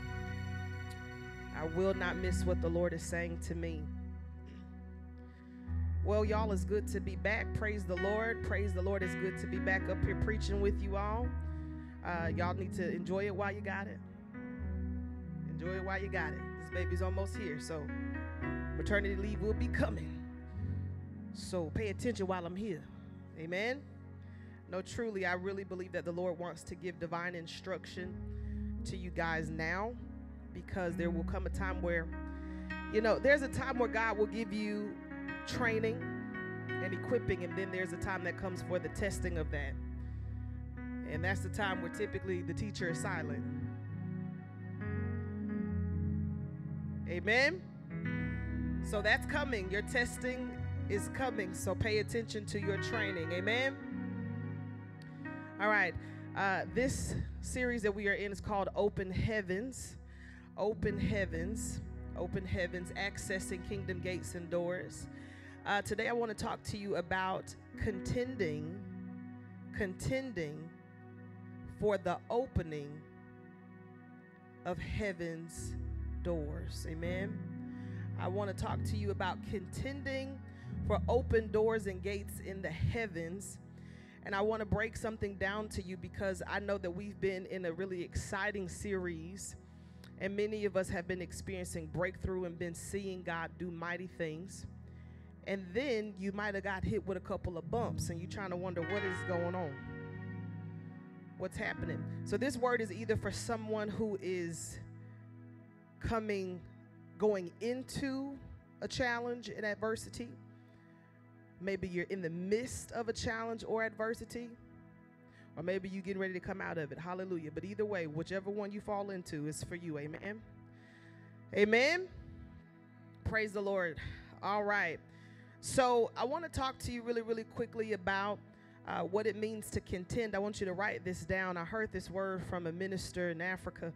Speaker 4: I will not miss what the Lord is saying to me. Well, y'all, it's good to be back. Praise the Lord. Praise the Lord. It's good to be back up here preaching with you all. Uh, y'all need to enjoy it while you got it. Enjoy it while you got it. This baby's almost here, so maternity leave will be coming. So pay attention while I'm here. Amen. No, truly, I really believe that the Lord wants to give divine instruction to you guys now because there will come a time where, you know, there's a time where God will give you training and equipping, and then there's a time that comes for the testing of that. And that's the time where typically the teacher is silent. Amen. So that's coming. Your testing is coming. So pay attention to your training. Amen. All right. Uh, this series that we are in is called Open Heavens. Open Heavens. Open Heavens, accessing kingdom gates and doors. Uh, today, I want to talk to you about contending, contending for the opening of heaven's doors. Amen. I want to talk to you about contending for open doors and gates in the heavens. And I want to break something down to you because I know that we've been in a really exciting series, and many of us have been experiencing breakthrough and been seeing God do mighty things and then you might have got hit with a couple of bumps and you're trying to wonder what is going on? What's happening? So this word is either for someone who is coming going into a challenge and adversity. Maybe you're in the midst of a challenge or adversity. Or maybe you're getting ready to come out of it. Hallelujah. But either way whichever one you fall into is for you. Amen. Amen. Praise the lord. All right so I want to talk to you really, really quickly about uh, what it means to contend. I want you to write this down. I heard this word from a minister in Africa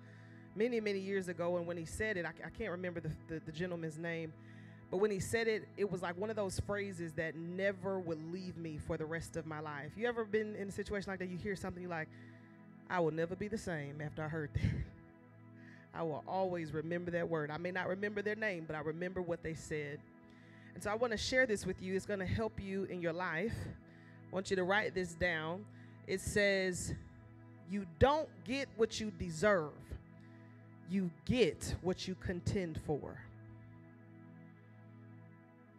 Speaker 4: many, many years ago, and when he said it, I, I can't remember the, the, the gentleman's name, but when he said it, it was like one of those phrases that never would leave me for the rest of my life. You ever been in a situation like that? You hear something you're like, I will never be the same after I heard that. I will always remember that word. I may not remember their name, but I remember what they said. And so I want to share this with you. It's going to help you in your life. I want you to write this down. It says, You don't get what you deserve, you get what you contend for.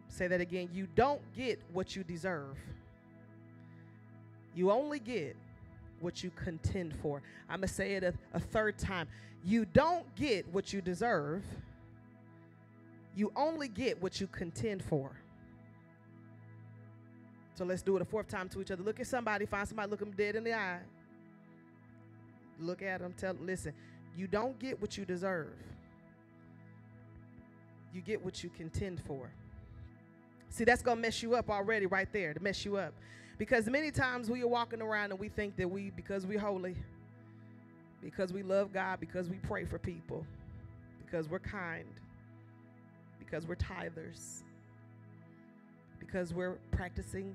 Speaker 4: Say that again. You don't get what you deserve. You only get what you contend for. I'm going to say it a, a, third time. You don't get what you deserve you only get what you contend for. So let's do it a fourth time to each other. Look at somebody, find somebody, look them dead in the eye. Look at them. Tell them, listen, you don't get what you deserve. You get what you contend for. See, that's going to mess you up already right there, to mess you up. Because many times we are walking around and we think that we, because we're holy, because we love God, because we pray for people, because we're kind, because we're tithers, because we're practicing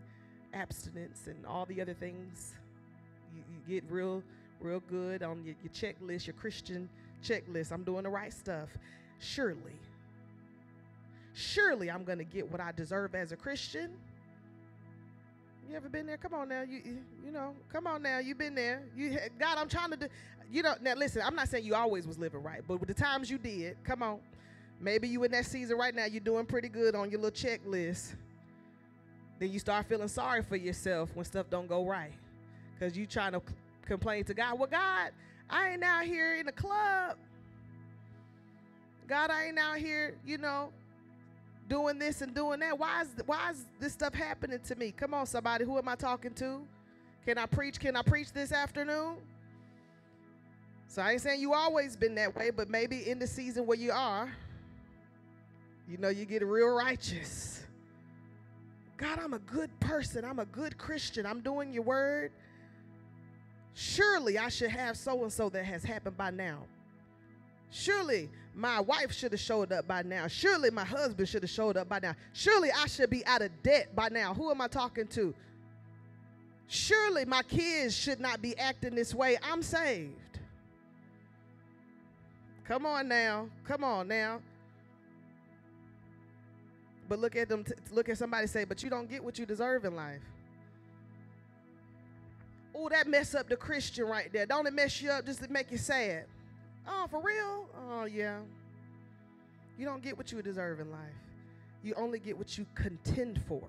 Speaker 4: abstinence and all the other things. You, you get real, real good on your, your checklist, your Christian checklist. I'm doing the right stuff. Surely, surely I'm going to get what I deserve as a Christian. You ever been there? Come on now, you you, know, come on now, you've been there. You God, I'm trying to do. You know, now listen, I'm not saying you always was living right, but with the times you did, come on. Maybe you in that season right now, you're doing pretty good on your little checklist. Then you start feeling sorry for yourself when stuff don't go right, because you trying to complain to God. Well, God, I ain't out here in the club. God, I ain't out here, you know, doing this and doing that. Why is why is this stuff happening to me? Come on, somebody. Who am I talking to? Can I preach? Can I preach this afternoon? So I ain't saying you always been that way, but maybe in the season where you are, you know, you get real righteous. God, I'm a good person. I'm a good Christian. I'm doing your word. Surely I should have so and so that has happened by now. Surely my wife should have showed up by now. Surely my husband should have showed up by now. Surely I should be out of debt by now. Who am I talking to? Surely my kids should not be acting this way. I'm saved. Come on now. Come on now. But look at them, t- look at somebody say, but you don't get what you deserve in life. Oh, that mess up the Christian right there. Don't it mess you up just to make you sad? Oh, for real? Oh, yeah. You don't get what you deserve in life. You only get what you contend for.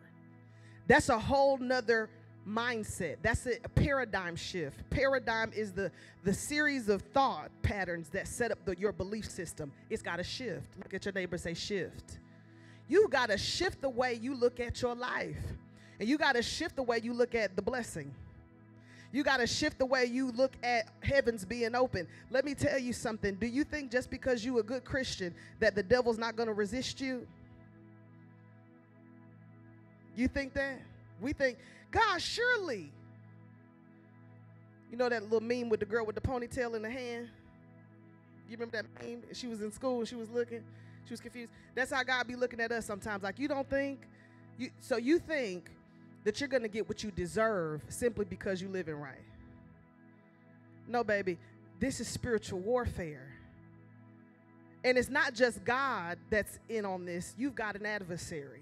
Speaker 4: That's a whole nother mindset. That's a, a paradigm shift. Paradigm is the, the series of thought patterns that set up the, your belief system. It's got to shift. Look at your neighbor, say shift. You got to shift the way you look at your life. And you got to shift the way you look at the blessing. You got to shift the way you look at heavens being open. Let me tell you something. Do you think just because you're a good Christian that the devil's not going to resist you? You think that? We think, God, surely. You know that little meme with the girl with the ponytail in the hand? You remember that meme? She was in school and she was looking. She was confused. That's how God be looking at us sometimes. Like you don't think you so you think that you're gonna get what you deserve simply because you living right. No, baby, this is spiritual warfare. And it's not just God that's in on this, you've got an adversary.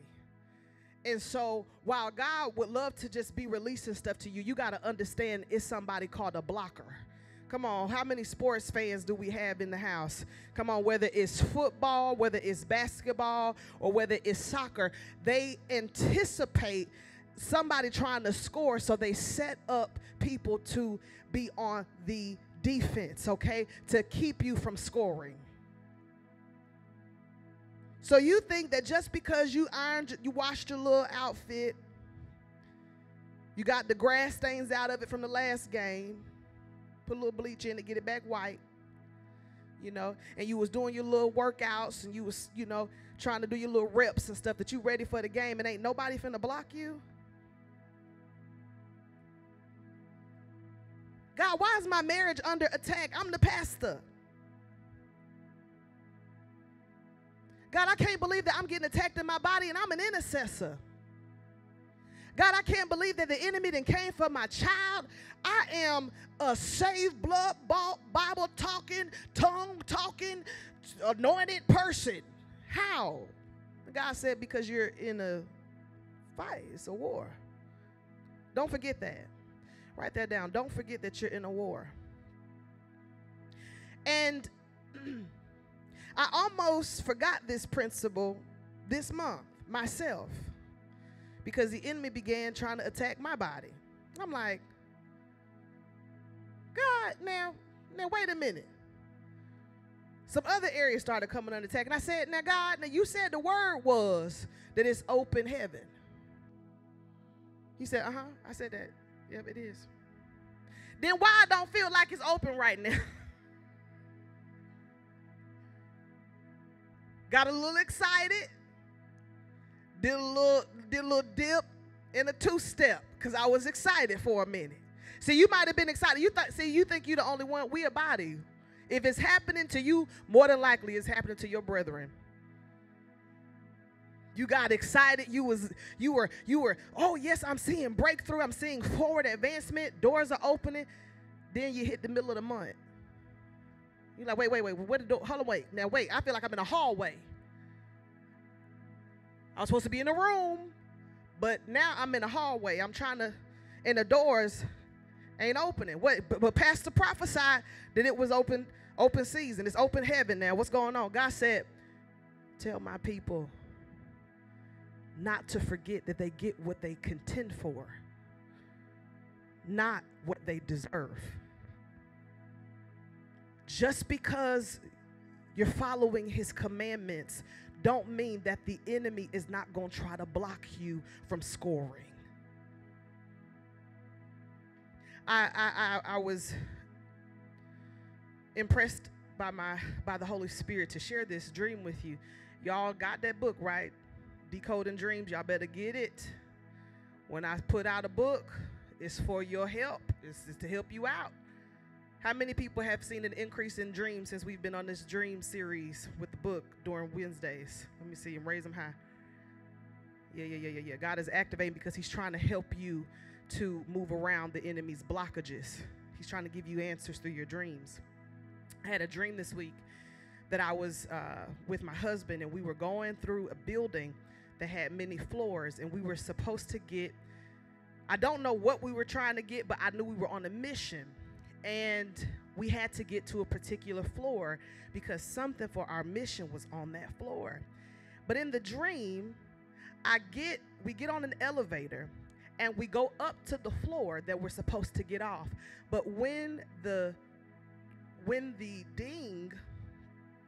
Speaker 4: And so while God would love to just be releasing stuff to you, you got to understand it's somebody called a blocker. Come on, how many sports fans do we have in the house? Come on, whether it's football, whether it's basketball, or whether it's soccer, they anticipate somebody trying to score, so they set up people to be on the defense, okay, to keep you from scoring. So you think that just because you ironed, you washed your little outfit, you got the grass stains out of it from the last game, put a little bleach in to get it back white, you know, and you was doing your little workouts and you was, you know, trying to do your little reps and stuff that you ready for the game and ain't nobody finna block you? God, why is my marriage under attack? I'm the pastor. God, I can't believe that I'm getting attacked in my body and I'm an intercessor. God, I can't believe that the enemy then came for my child. I am a saved, blood bought, Bible talking, tongue talking, anointed person. How? God said, because you're in a fight, it's a war. Don't forget that. Write that down. Don't forget that you're in a war. And I almost forgot this principle this month myself because the enemy began trying to attack my body. I'm like, God, now, now wait a minute. Some other areas started coming under attack. And I said, Now, God, now you said the word was that it's open heaven. He said, Uh huh. I said that. Yep, it is. then why I don't feel like it's open right now? Got a little excited. Did a little, did a little dip in a two-step because I was excited for a minute. See, you might have been excited. You thought, see, you think you're the only one. We a body. If it's happening to you, more than likely it's happening to your brethren. You got excited. You was you were you were, oh yes, I'm seeing breakthrough. I'm seeing forward advancement. Doors are opening. Then you hit the middle of the month. You're like, wait, wait, wait, where the door? Hold on, wait. Now wait, I feel like I'm in a hallway. I was supposed to be in a room, but now I'm in a hallway. I'm trying to, and the doors ain't opening. What? But, but Pastor prophesied that it was open, open season. It's open heaven now. What's going on? God said, "Tell my people not to forget that they get what they contend for, not what they deserve." Just because you're following His commandments don't mean that the enemy is not going to try to block you from scoring. I, I, I, I was impressed by my by the Holy Spirit to share this dream with you. Y'all got that book, right? Decoding Dreams. Y'all better get it. When I put out a book, it's for your help. It's, it's to help you out. How many people have seen an increase in dreams since we've been on this dream series with the book during Wednesdays? Let me see them. Raise them high. Yeah, yeah, yeah, yeah, yeah. God is activating because He's trying to help you to move around the enemy's blockages. He's trying to give you answers through your dreams. I had a dream this week that I was uh, with my husband and we were going through a building that had many floors and we were supposed to get, I don't know what we were trying to get, but I knew we were on a mission and we had to get to a particular floor because something for our mission was on that floor. But in the dream, I get, we get on an elevator and we go up to the floor that we're supposed to get off. But when the when the ding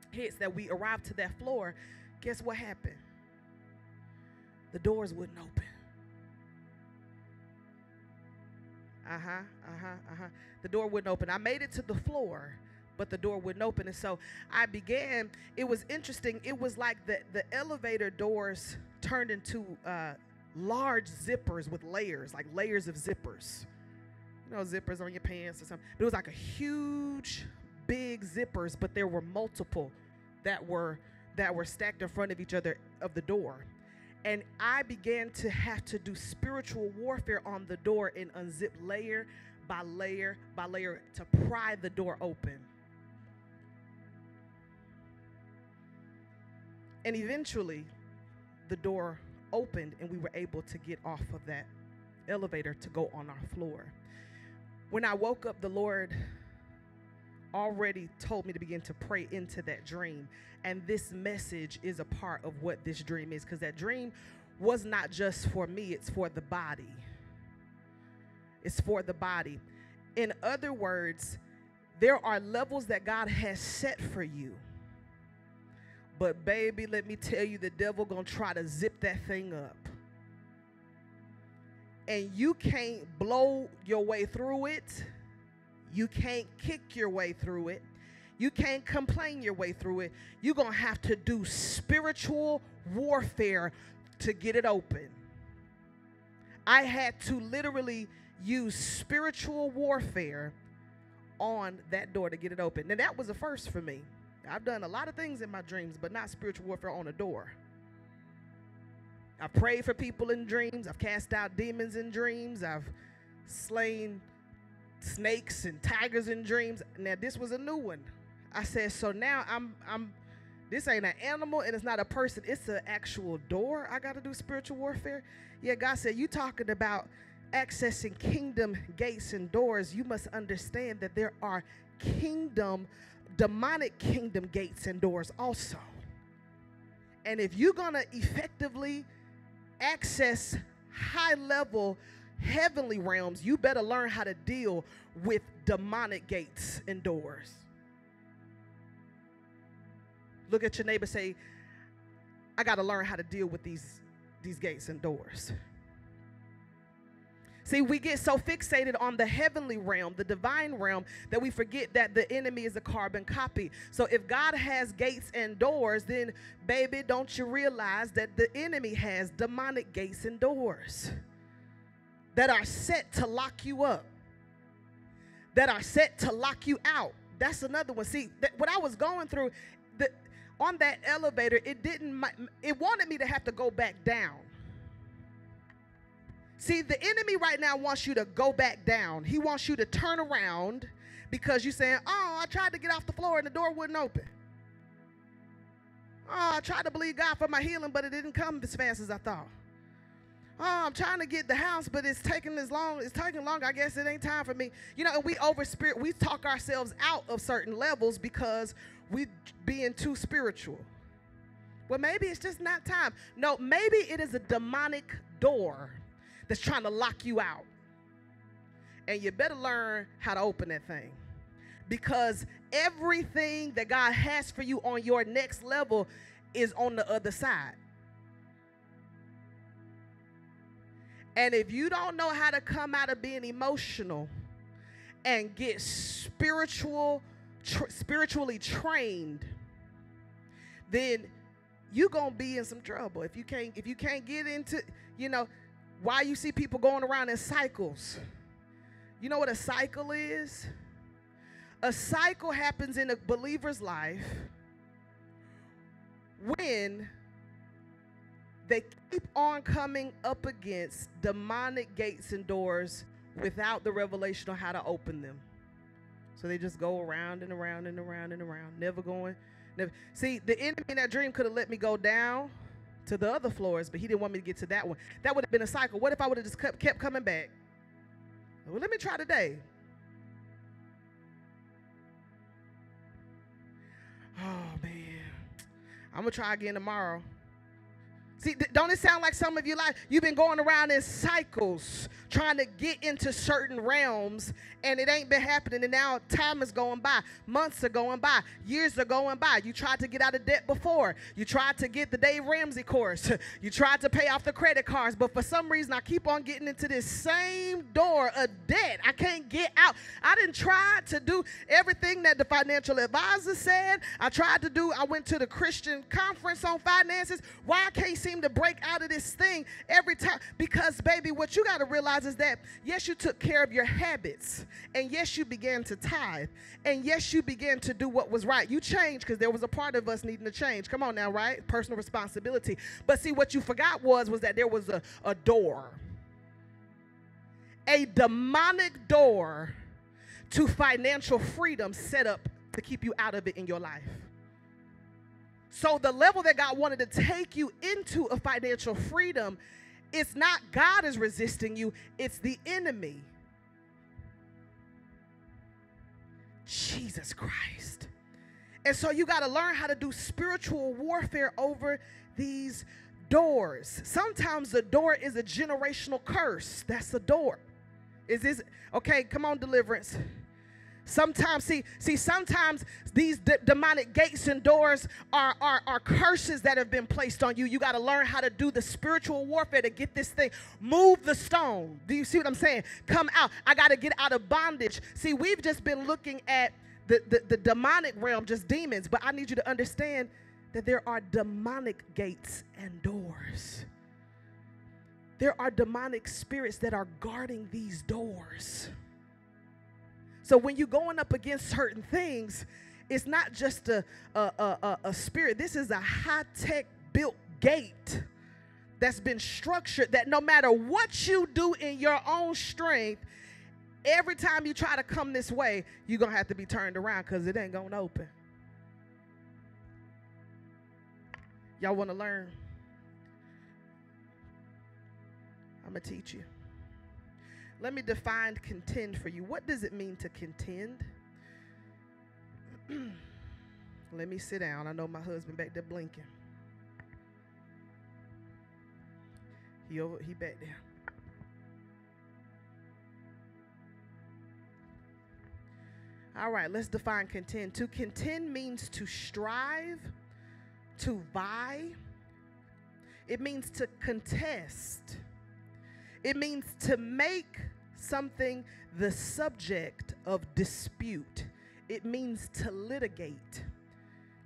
Speaker 4: hits that we arrive to that floor, guess what happened? The doors wouldn't open. Uh huh, uh huh, uh huh. The door wouldn't open. I made it to the floor, but the door wouldn't open. And so I began, it was interesting. It was like the, the elevator doors turned into uh, large zippers with layers, like layers of zippers. You know, zippers on your pants or something. But it was like a huge, big zippers, but there were multiple that were that were stacked in front of each other of the door. And I began to have to do spiritual warfare on the door and unzip layer by layer by layer to pry the door open. And eventually, the door opened and we were able to get off of that elevator to go on our floor. When I woke up, the Lord already told me to begin to pray into that dream. And this message is a part of what this dream is because that dream was not just for me, it's for the body. It's for the body. In other words, there are levels that God has set for you. But baby, let me tell you, the devil gonna try to zip that thing up. And you can't blow your way through it you can't kick your way through it. You can't complain your way through it. You're going to have to do spiritual warfare to get it open. I had to literally use spiritual warfare on that door to get it open. Now, that was a first for me. I've done a lot of things in my dreams, but not spiritual warfare on a door. I've prayed for people in dreams. I've cast out demons in dreams. I've slain snakes and tigers in dreams. Now this was a new one. I said, so now I'm I'm this ain't an animal and it's not a person, it's an actual door. I gotta do spiritual warfare. Yeah, God said, You talking about accessing kingdom gates and doors. You must understand that there are kingdom, demonic kingdom gates and doors also. And if you're gonna effectively access high level heavenly realms, you better learn how to deal with demonic gates and doors. Look at your neighbor say, I got to learn how to deal with these, these gates and doors. See, we get so fixated on the heavenly realm, the divine realm, that we forget that the enemy is a carbon copy. So if God has gates and doors, then, baby, don't you realize that the enemy has demonic gates and doors that are set to lock you up, that are set to lock you out. That's another one. See, that, what I was going through, the, on that elevator, it didn't, it wanted me to have to go back down. See, the enemy right now wants you to go back down. He wants you to turn around because you're saying, Oh, I tried to get off the floor and the door wouldn't open. Oh, I tried to believe God for my healing, but it didn't come as fast as I thought. Oh, I'm trying to get the house, but it's taking as long. It's taking long. I guess it ain't time for me. You know, and we over spirit. We talk ourselves out of certain levels because we being too spiritual. Well, maybe it's just not time. No, maybe it is a demonic door that's trying to lock you out. And you better learn how to open that thing. Because everything that God has for you on your next level is on the other side. And if you don't know how to come out of being emotional and get spiritual tr- spiritually trained, then you're going to be in some trouble. If you can't if you can't get into, you know, why you see people going around in cycles. You know what a cycle is? A cycle happens in a believer's life when they keep on coming up against demonic gates and doors without the revelation on how to open them. So they just go around and around and around and around, never going. Never. See, the enemy in that dream could have let me go down to the other floors, but he didn't want me to get to that one. That would have been a cycle. What if I would have just kept, kept coming back? Well, let me try today. Oh man, I'm gonna try again tomorrow. See, don't it sound like some of you like you've been going around in cycles trying to get into certain realms and it ain't been happening and now time is going by months are going by years are going by. You tried to get out of debt before. You tried to get the dave ramsey course. You tried to pay off the credit cards but for some reason i keep on getting into this same door of debt. I can't get out. I didn't try to do everything that the financial advisor said. I tried to do i went to the christian conference on finances. Why can't seem to break out of this thing every time because baby what you got to realize is that yes you took care of your habits and yes, you began to tithe. And yes, you began to do what was right. You changed because there was a part of us needing to change. Come on now, right? Personal responsibility. But see, what you forgot was, was that there was a, a door. A demonic door to financial freedom set up to keep you out of it in your life. So the level that God wanted to take you into a financial freedom, it's not God is resisting you, it's the enemy. Jesus Christ. And so you got to learn how to do spiritual warfare over these doors. Sometimes the door is a generational curse. That's the door. Is this okay? Come on, deliverance. Sometimes, see, see, sometimes these de- demonic gates and doors are, are, are curses that have been placed on you. You got to learn how to do the spiritual warfare to get this thing. Move the stone. Do you see what I'm saying? Come out. I got to get out of bondage. See, we've just been looking at the, the, the demonic realm, just demons, but I need you to understand that there are demonic gates and doors. There are demonic spirits that are guarding these doors. So when you're going up against certain things, it's not just a, a, a, a spirit. This is a high tech built gate that's been structured that no matter what you do in your own strength, every time you try to come this way, you're going to have to be turned around because it ain't going to open. Y'all want to learn? I'm going to teach you. Let me define contend for you. What does it mean to contend? Let me sit down. I know my husband back there blinking. He over he back there. All right, let's define contend. To contend means to strive, to vie. It means to contest It means to make something the subject of dispute. It means to litigate.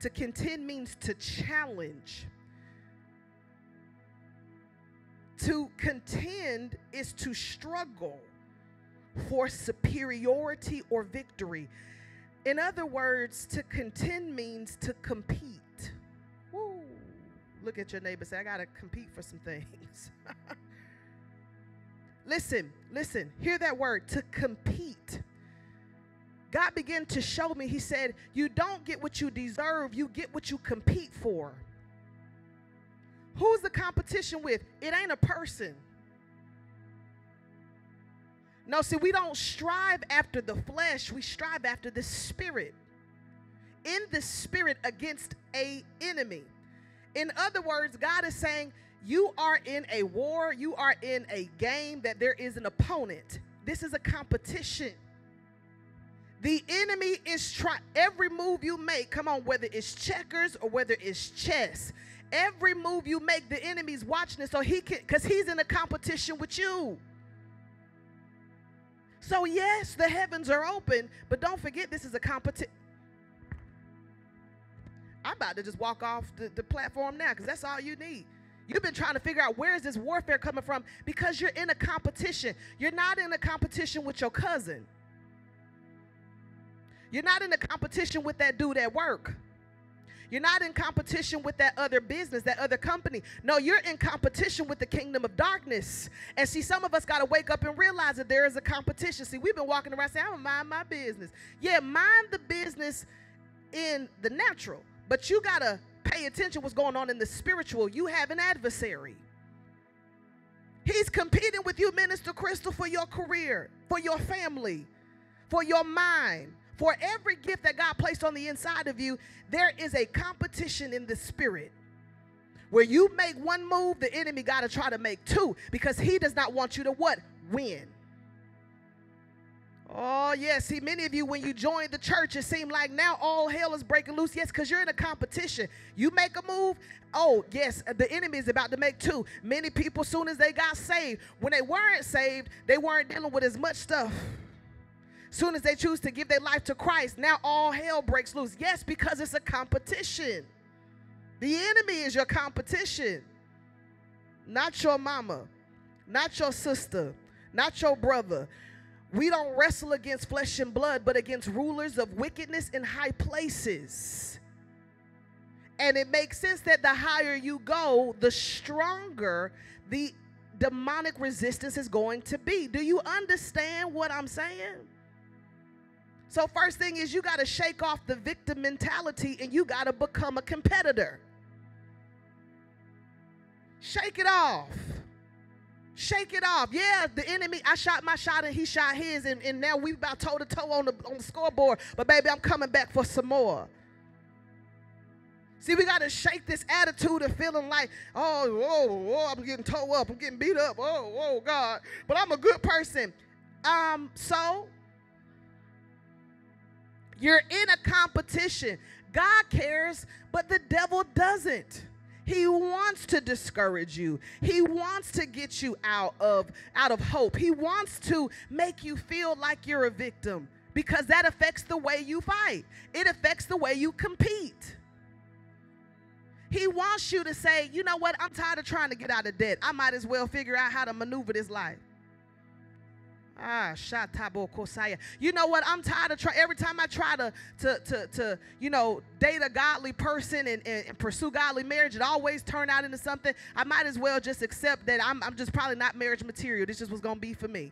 Speaker 4: To contend means to challenge. To contend is to struggle for superiority or victory. In other words, to contend means to compete. Woo. Look at your neighbor say, I got to compete for some things. listen, listen, hear that word to compete. God began to show me, He said, You don't get what you deserve, you get what you compete for. Who's the competition with? It ain't a person. No, see, we don't strive after the flesh, we strive after the spirit. In the spirit against a enemy. In other words, God is saying, you are in a war, you are in a game that there is an opponent. This is a competition. The enemy is trying every move you make, come on, whether it's checkers or whether it's chess. Every move you make, the enemy's watching it so he can because he's in a competition with you. So, yes, the heavens are open, but don't forget this is a competition. I'm about to just walk off the, the platform now because that's all you need. You've been trying to figure out where is this warfare coming from because you're in a competition. You're not in a competition with your cousin. You're not in a competition with that dude at work. You're not in competition with that other business, that other company. No, you're in competition with the kingdom of darkness. And see, some of us got to wake up and realize that there is a competition. See, we've been walking around saying, I'm mind my business. Yeah, mind the business in the natural, but you got to pay attention what's going on in the spiritual. You have an adversary. He's competing with you, Minister Crystal, for your career, for your family, for your mind, for every gift that God placed on the inside of you, there is a competition in the spirit. Where you make one move, the enemy got to try to make two because he does not want you to what? Win. Oh, yes. See, many of you, when you joined the church, it seemed like now all hell is breaking loose. Yes, because you're in a competition. You make a move. Oh, yes, uh, the enemy is about to make two. Many people, soon as they got saved, when they weren't saved, they weren't dealing with as much stuff. Soon as they choose to give their life to Christ, now all hell breaks loose. Yes, because it's a competition. The enemy is your competition, not your mama, not your sister, not your brother. We don't wrestle against flesh and blood, but against rulers of wickedness in high places. And it makes sense that the higher you go, the stronger the demonic resistance is going to be. Do you understand what I'm saying? So, first thing is you got to shake off the victim mentality and you got to become a competitor. Shake it off. Shake it off. Yeah, the enemy, I shot my shot and he shot his, and, and now we about toe to toe on the on the scoreboard. But baby, I'm coming back for some more. See, we got to shake this attitude of feeling like, oh, oh, oh, I'm getting toe up, I'm getting beat up, oh, oh, God. But I'm a good person. Um, so you're in a competition. God cares, but the devil doesn't. He wants to discourage you. He wants to get you out of out of hope. He wants to make you feel like you're a victim because that affects the way you fight. It affects the way you compete. He wants you to say, "You know what? I'm tired of trying to get out of debt. I might as well figure out how to maneuver this life." Ah, Shatabo Kosaya. You know what? I'm tired of trying. Every time I try to, to, to, to, you know, date a godly person and, and, and, pursue godly marriage, it always turn out into something. I might as well just accept that I'm, I'm just probably not marriage material. This just was to be for me.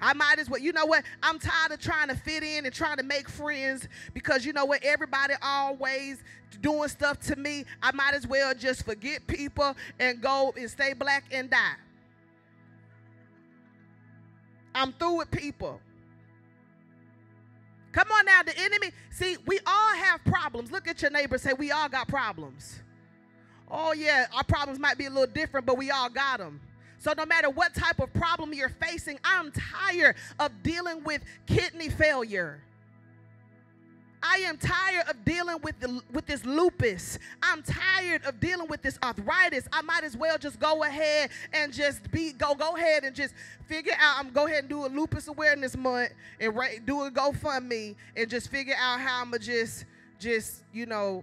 Speaker 4: I might as well, you know what? I'm tired of trying to fit in and trying to make friends because you know what? Everybody always doing stuff to me. I might as well just forget people and go and stay black and die. I'm through with people. Come on now, the enemy. See, we all have problems. Look at your neighbor. Say, we all got problems. Oh, yeah, our problems might be a little different, but we all got them. So, no matter what type of problem you're facing, I'm tired of dealing with kidney failure. I am tired of dealing with the with this lupus. I'm tired of dealing with this arthritis. I might as well just go ahead and just be go go ahead and just figure out. I'm go ahead and do a lupus awareness month and do a GoFundMe and just figure out how I'm gonna just just you know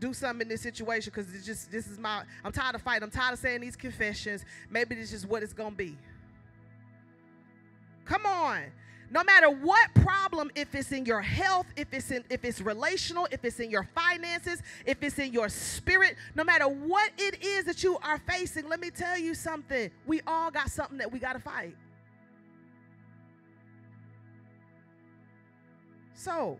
Speaker 4: do something in this situation because it's just this is my I'm tired of fighting. I'm tired of saying these confessions. Maybe this is what it's gonna be. Come on. No matter what problem, if it's in your health, if it's in if it's relational, if it's in your finances, if it's in your spirit, no matter what it is that you are facing, let me tell you something. We all got something that we got to fight. So,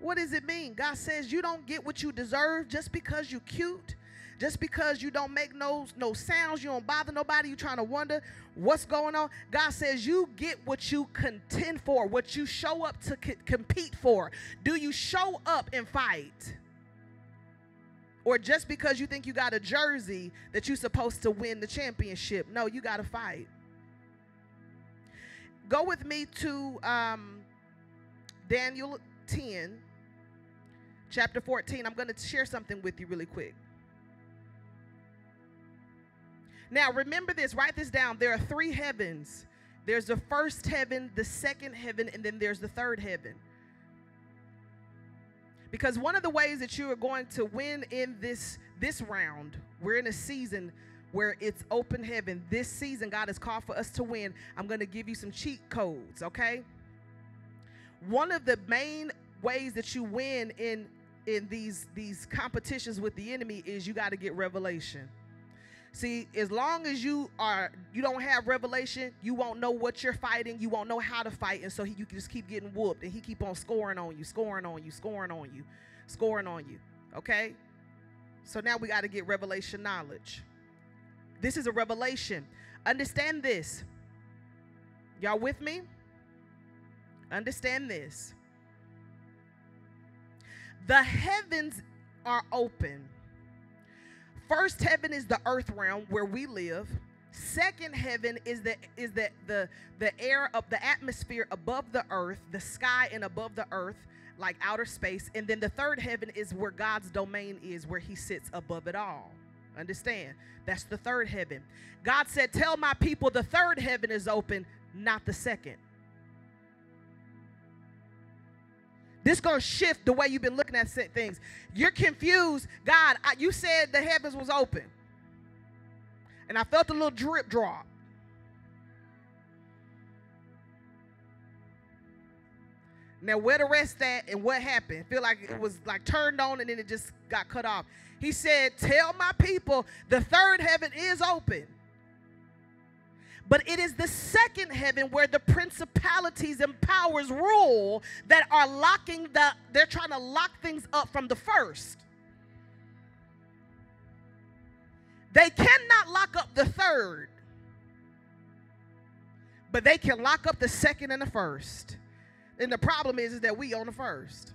Speaker 4: what does it mean? God says you don't get what you deserve just because you're cute, just because you don't make no, no sounds, you don't bother nobody, you trying to wonder what's going on. God says you get what you contend for, what you show up to compete for. Do you show up and fight? Or just because you think you got a jersey that you're supposed to win the championship. No, you got to fight. Go with me to um, Daniel 10, chapter 14. I'm going to share something with you really quick. Now, remember this, write this down. There are three heavens there's the first heaven, the second heaven, and then there's the third heaven. Because one of the ways that you are going to win in this this round, we're in a season where it's open heaven. This season, God has called for us to win. I'm going to give you some cheat codes, okay? One of the main ways that you win in in these these competitions with the enemy is you got to get revelation. See, as long as you are you don't have revelation, you won't know what you're fighting. You won't know how to fight, and so he, you just keep getting whooped, and he keep on scoring on you, scoring on you, scoring on you, scoring on you. Okay. So now we got to get revelation knowledge. This is a revelation. Understand this. Y'all with me? Understand this. The heavens are open. First heaven is the earth realm where we live. Second heaven is the is the the the air of the atmosphere above the earth, the sky and above the earth, like outer space. And then the third heaven is where God's domain is, where he sits above it all. Understand? That's the third heaven. God said, "Tell my people the third heaven is open, not the second. This gonna shift the way you've been looking at things. You're confused. God, I, you said the heavens was open, and I felt a little drip drop. Now where the rest at and what happened? Feel like it was like turned on and then it just got cut off. He said, "Tell my people the third heaven is open." But it is the second heaven where the principalities and powers rule that are locking the, they're trying to lock things up from the first. They cannot lock up the third, but they can lock up the second and the first. And the problem is, is that we own the first.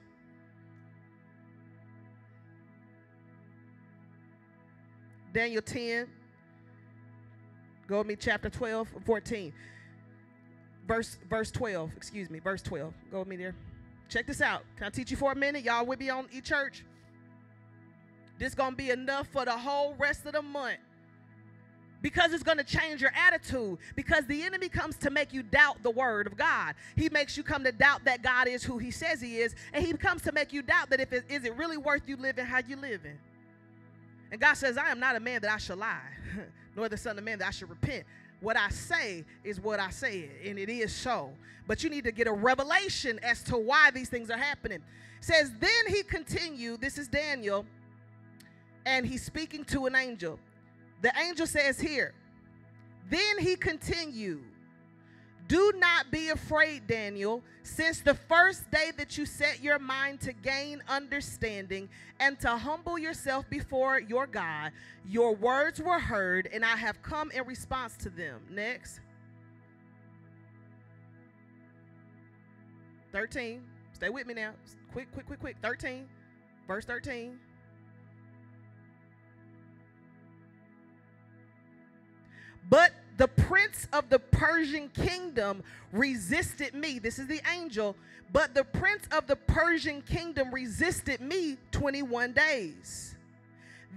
Speaker 4: Daniel 10, Go with me, chapter 12, 14. Verse, verse 12, excuse me, verse 12. Go with me there. Check this out. Can I teach you for a minute? Y'all with me on e-church? This gonna be enough for the whole rest of the month. Because it's gonna change your attitude. Because the enemy comes to make you doubt the word of God. He makes you come to doubt that God is who he says he is. And he comes to make you doubt that if it is it really worth you living how you living. And God says, I am not a man that I shall lie. nor the Son of Man that I should repent. What I say is what I say, and it is so. But you need to get a revelation as to why these things are happening. It says, Then he continued, this is Daniel, and he's speaking to an angel. The angel says here, Then he continued, do not be afraid, Daniel, since the first day that you set your mind to gain understanding and to humble yourself before your God, your words were heard, and I have come in response to them. Next. 13. Stay with me now. Quick, quick, quick, quick. 13. Verse 13. But the prince of the Persian kingdom resisted me. This is the angel. But the prince of the Persian kingdom resisted me 21 days.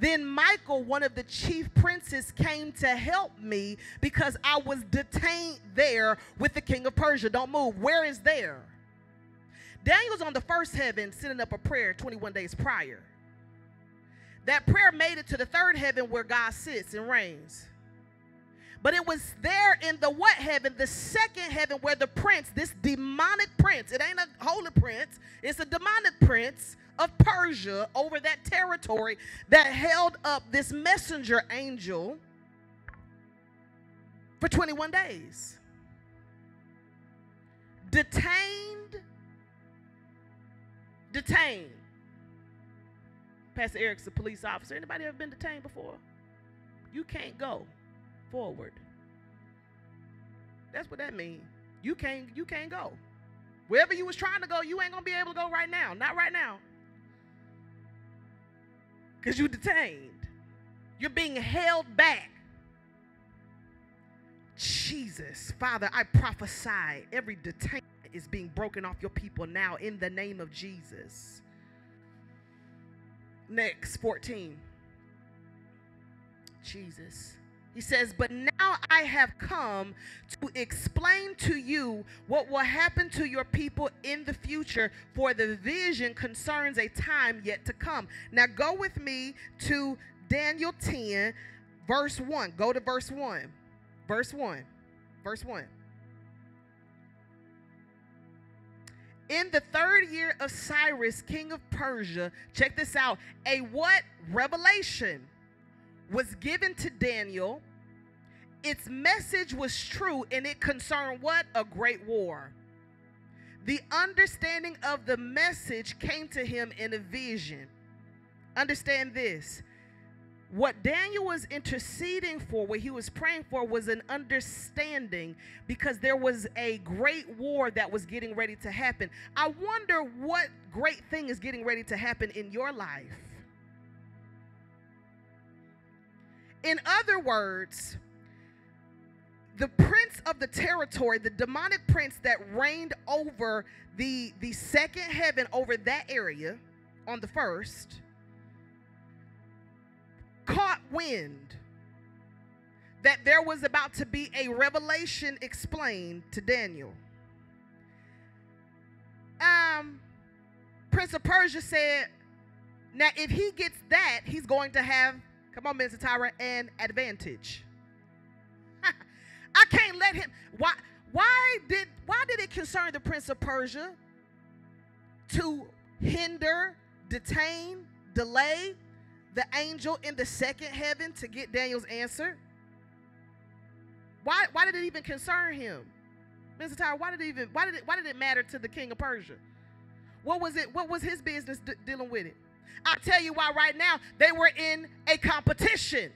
Speaker 4: Then Michael, one of the chief princes, came to help me because I was detained there with the king of Persia. Don't move. Where is there? Daniel's on the first heaven sending up a prayer 21 days prior. That prayer made it to the third heaven where God sits and reigns. But it was there in the what heaven? The second heaven where the prince, this demonic prince, it ain't a holy prince, it's a demonic prince of Persia over that territory that held up this messenger angel for 21 days. Detained, detained. Pastor Eric's a police officer. Anybody ever been detained before? You can't go forward. That's what that means. You can't you can't go. Wherever you was trying to go, you ain't gonna be able to go right now. Not right now. Because you detained. You're being held back. Jesus, Father, I prophesy every detainment is being broken off your people now in the name of Jesus. Next, 14. Jesus. He says, But now I have come to explain to you what will happen to your people in the future, for the vision concerns a time yet to come. Now go with me to Daniel 10, verse 1. Go to verse 1. Verse 1. Verse 1. In the third year of Cyrus, king of Persia, check this out. A what? Revelation was given to Daniel. Its message was true and it concerned what? A great war. The understanding of the message came to him in a vision. Understand this. What Daniel was interceding for, what he was praying for, was an understanding because there was a great war that was getting ready to happen. I wonder what great thing is getting ready to happen in your life. In other words, the prince of the territory, the demonic prince that reigned over the, the second heaven over that area on the first, caught wind that there was about to be a revelation explained to Daniel. Um, Prince of Persia said, Now, if he gets that, he's going to have Come on, Mr. Tyra, an advantage. I can't let him. Why? Why did? Why did it concern the prince of Persia to hinder, detain, delay the angel in the second heaven to get Daniel's answer? Why? Why did it even concern him, Mr. Tyra? Why did it even? Why did it? Why did it matter to the king of Persia? What was it? What was his business dealing with it? I'll tell you why right now. They were in a competition.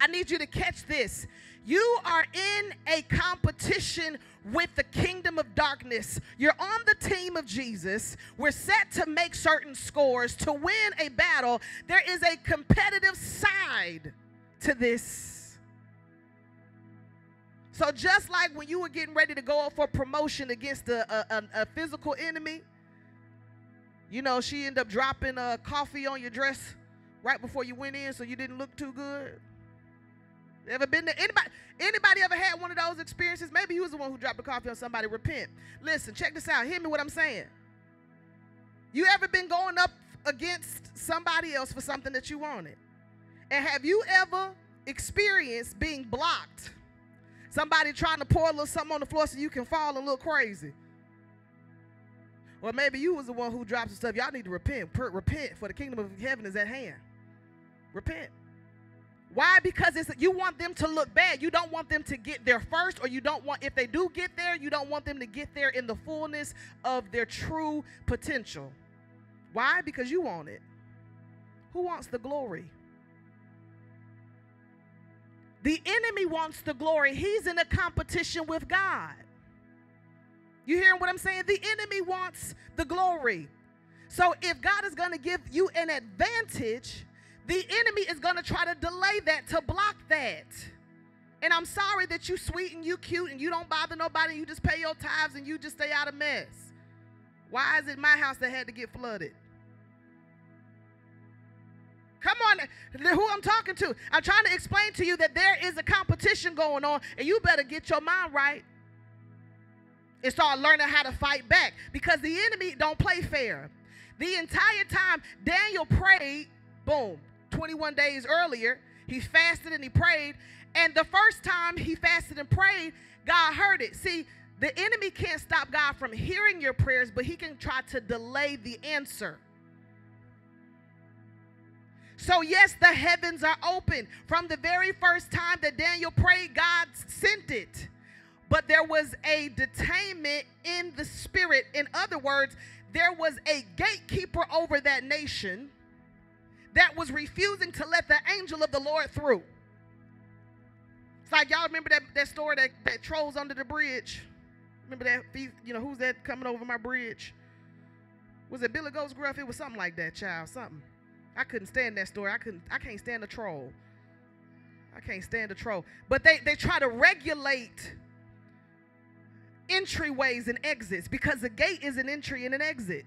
Speaker 4: I need you to catch this. You are in a competition with the kingdom of darkness. You're on the team of Jesus. We're set to make certain scores, to win a battle. There is a competitive side to this. So, just like when you were getting ready to go up for promotion against a, a, a physical enemy, you know, she ended up dropping a coffee on your dress right before you went in so you didn't look too good. Ever been there? Anybody, anybody ever had one of those experiences? Maybe you was the one who dropped the coffee on somebody. Repent. Listen, check this out. Hear me what I'm saying. You ever been going up against somebody else for something that you wanted? And have you ever experienced being blocked? Somebody trying to pour a little something on the floor so you can fall and look crazy. Or maybe you was the one who dropped some stuff. Y'all need to repent. repent, for the kingdom of heaven is at hand. Repent. Why? Because it's you want them to look bad. You don't want them to get there first, or you don't want if they do get there, you don't want them to get there in the fullness of their true potential. Why? Because you want it. Who wants the glory? The enemy wants the glory. He's in a competition with God. You hearing what I'm saying? The enemy wants the glory. So if God is going to give you an advantage, the enemy is going to try to delay that to block that. And I'm sorry that you sweet and you cute and you don't bother nobody. You just pay your tithes and you just stay out of mess. Why is it my house that had to get flooded? Come on, who I'm talking to. I'm trying to explain to you that there is a competition going on, and you better get your mind right and start learning how to fight back because the enemy don't play fair. The entire time Daniel prayed, boom, 21 days earlier, he fasted and he prayed, and the first time he fasted and prayed, God heard it. See, the enemy can't stop God from hearing your prayers, but he can try to delay the answer. So, yes, the heavens are open. From the very first time that Daniel prayed, God sent it. But there was a detainment in the spirit. In other words, there was a gatekeeper over that nation that was refusing to let the angel of the Lord through. It's like y'all remember that, that story that, that trolls under the bridge? Remember that, you know, who's that coming over my bridge? Was it Billy Goats Gruff? It was something like that, child, something. I couldn't stand that story. I couldn't. I can't stand a troll. I can't stand a troll. But they they try to regulate entryways and exits because a gate is an entry and an exit.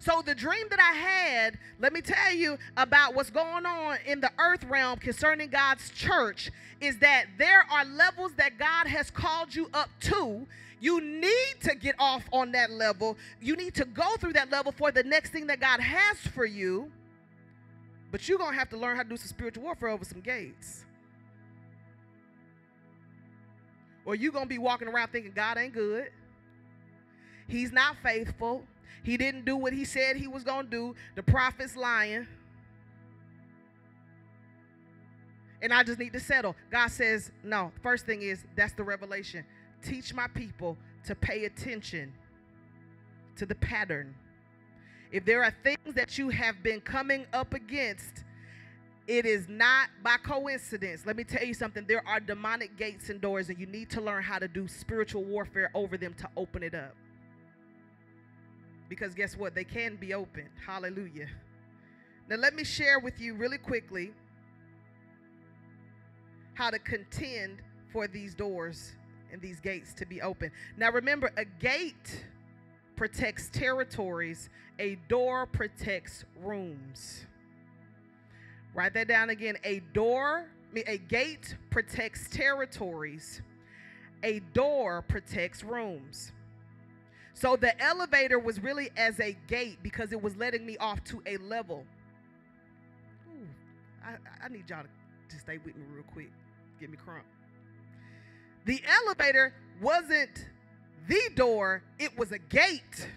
Speaker 4: So the dream that I had, let me tell you about what's going on in the earth realm concerning God's church is that there are levels that God has called you up to you need to get off on that level. You need to go through that level for the next thing that God has for you. But you're going to have to learn how to do some spiritual warfare over some gates. Or you're going to be walking around thinking God ain't good. He's not faithful. He didn't do what he said he was going to do. The prophet's lying. And I just need to settle. God says, no. First thing is, that's the revelation teach my people to pay attention to the pattern. If there are things that you have been coming up against, it is not by coincidence. Let me tell you something. There are demonic gates and doors, and you need to learn how to do spiritual warfare over them to open it up. Because guess what? They can be opened. Hallelujah. Now, let me share with you really quickly how to contend for these doors and these gates to be open. Now remember, a gate protects territories, a door protects rooms. Write that down again. A door, a gate protects territories, a door protects rooms. So the elevator was really as a gate because it was letting me off to a level. Ooh, I, I need y'all to, to stay with me real quick. Give me crump. The elevator wasn't the door, it was a gate.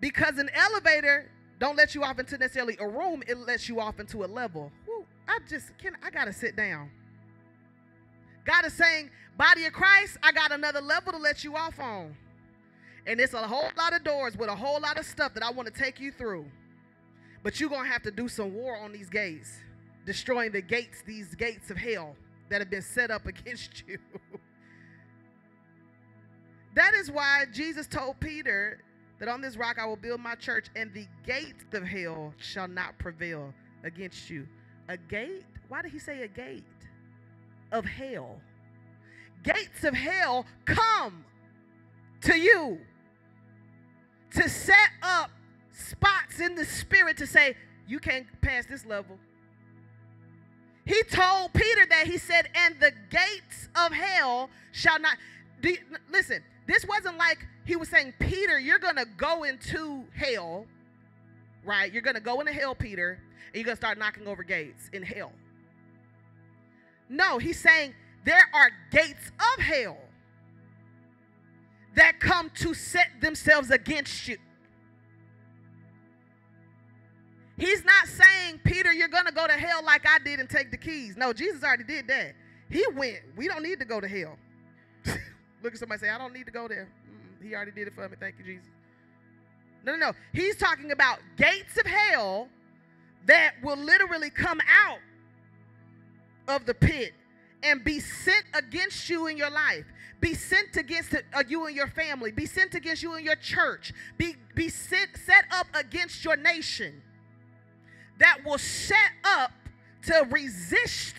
Speaker 4: Because an elevator don't let you off into necessarily a room, it lets you off into a level. I just can I gotta sit down. God is saying, body of Christ, I got another level to let you off on. And it's a whole lot of doors with a whole lot of stuff that I want to take you through. But you're gonna have to do some war on these gates, destroying the gates, these gates of hell that have been set up against you. that is why Jesus told Peter that on this rock I will build my church, and the gates of hell shall not prevail against you. A gate? Why did he say a gate of hell? Gates of hell come to you to set up spots in the spirit to say, you can't pass this level. He told Peter that he said, and the gates of hell shall not. Listen, this wasn't like he was saying, Peter, you're going to go into hell, right? You're going to go into hell, Peter, and you're going to start knocking over gates in hell. No, he's saying there are gates of hell that come to set themselves against you. He's not saying, Peter, you're going to go to hell like I did and take the keys. No, Jesus already did that. He went. We don't need to go to hell. Look at somebody say, I don't need to go there. Mm, he already did it for me. Thank you, Jesus. No, no, no. He's talking about gates of hell that will literally come out of the pit and be sent against you in your life, be sent against uh, you and your family, be sent against you and your church, be, be sent, set up against your nation that will set up to resist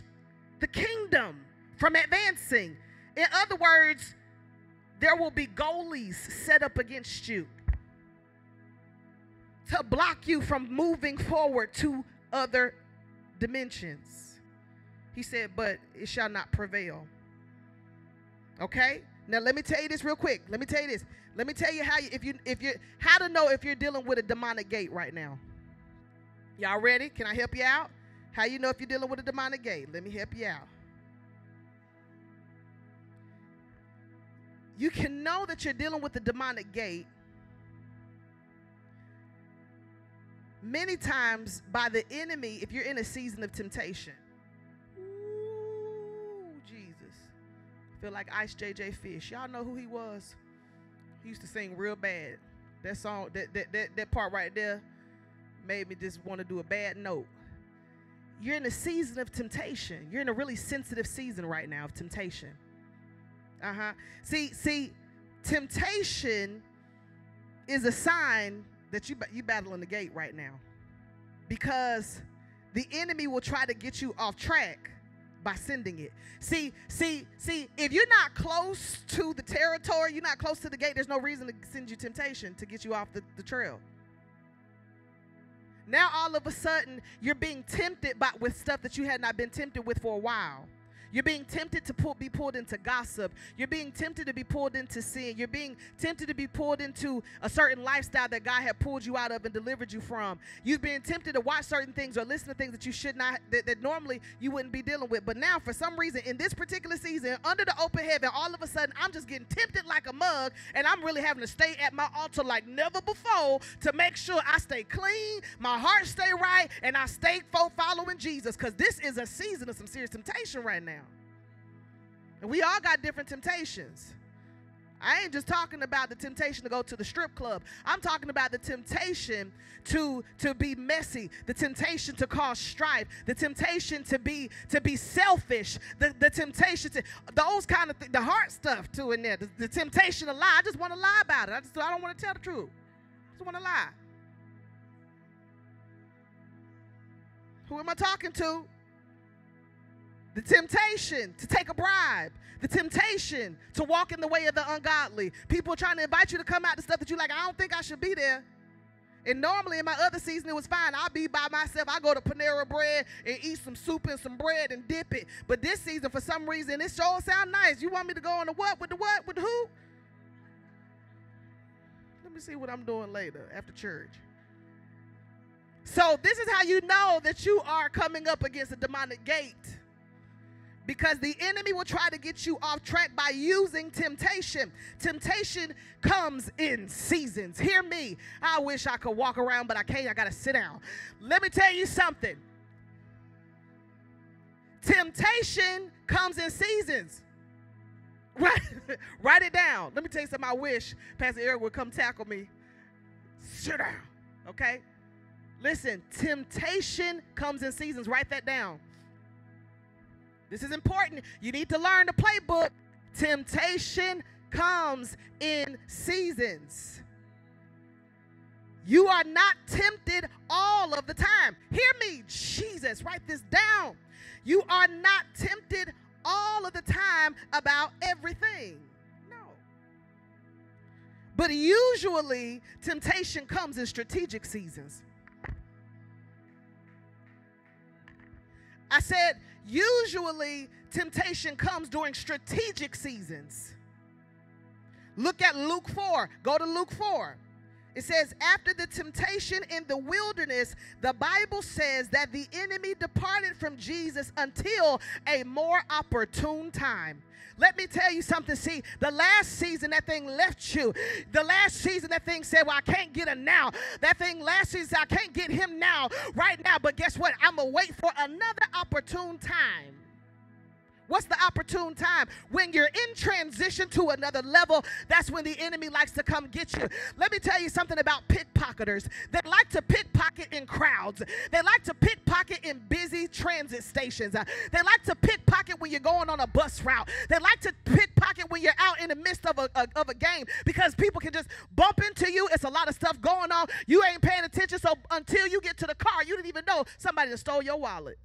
Speaker 4: the kingdom from advancing. In other words, there will be goalies set up against you to block you from moving forward to other dimensions. He said, but it shall not prevail. Okay? Now let me tell you this real quick. Let me tell you this. Let me tell you how you if you if you how to know if you're dealing with a demonic gate right now. Y'all ready? Can I help you out? How you know if you're dealing with a demonic gate? Let me help you out. You can know that you're dealing with the demonic gate many times by the enemy if you're in a season of temptation. Ooh, Jesus. Feel like Ice JJ Fish. Y'all know who he was? He used to sing real bad. That song, that that that, that part right there made me just want to do a bad note. You're in a season of temptation. You're in a really sensitive season right now of temptation. Uh-huh. See, see, temptation is a sign that you you battling the gate right now. Because the enemy will try to get you off track by sending it. See, see, see, if you're not close to the territory, you're not close to the gate, there's no reason to send you temptation to get you off the, the trail. Now all of a sudden you're being tempted by with stuff that you had not been tempted with for a while. You're being tempted to be pulled into gossip. You're being tempted to be pulled into sin. You're being tempted to be pulled into a certain lifestyle that God had pulled you out of and delivered you from. You've been tempted to watch certain things or listen to things that you should not, that, that normally you wouldn't be dealing with. But now, for some reason, in this particular season, under the open heaven, all of a sudden, I'm just getting tempted like a mug, and I'm really having to stay at my altar like never before to make sure I stay clean, my heart stay right, and I stay following Jesus. Because this is a season of some serious temptation right now. And we all got different temptations. I ain't just talking about the temptation to go to the strip club. I'm talking about the temptation to to be messy, the temptation to cause strife, the temptation to be to be selfish, the, the temptation to those kind of th- the heart stuff too in there. The, the temptation to lie. I just want to lie about it. I just I don't want to tell the truth. I just want to lie. Who am I talking to? The temptation to take a bribe, the temptation to walk in the way of the ungodly. People trying to invite you to come out to stuff that you like, I don't think I should be there. And normally in my other season, it was fine. I'll be by myself. I go to Panera Bread and eat some soup and some bread and dip it. But this season, for some reason, it sure sound nice. You want me to go on the what? With the what? With the who? Let me see what I'm doing later after church. So this is how you know that you are coming up against a demonic gate because the enemy will try to get you off track by using temptation. Temptation comes in seasons. Hear me. I wish I could walk around, but I can't. I got to sit down. Let me tell you something. Temptation comes in seasons. Write, write it down. Let me tell you something. I wish Pastor Eric would come tackle me. Sit down. Okay? Listen, temptation comes in seasons. Write that down. This is important. You need to learn the playbook. Temptation comes in seasons. You are not tempted all of the time. Hear me, Jesus, write this down. You are not tempted all of the time about everything. No. But usually, temptation comes in strategic seasons. I said, Usually, temptation comes during strategic seasons. Look at Luke 4. Go to Luke 4. It says, after the temptation in the wilderness, the Bible says that the enemy departed from Jesus until a more opportune time. Let me tell you something. See, the last season that thing left you. The last season that thing said, Well, I can't get him now. That thing last season, I can't get him now, right now. But guess what? I'm going to wait for another opportune time What's the opportune time? When you're in transition to another level, that's when the enemy likes to come get you. Let me tell you something about pickpocketers. They like to pickpocket in crowds. They like to pickpocket in busy transit stations. Uh, They like to pickpocket when you're going on a bus route. They like to pickpocket when you're out in the midst of a, a- of a game because people can just bump into you. It's a lot of stuff going on. You ain't paying attention. So until you get to the car, you didn't even know somebody stole your wallet.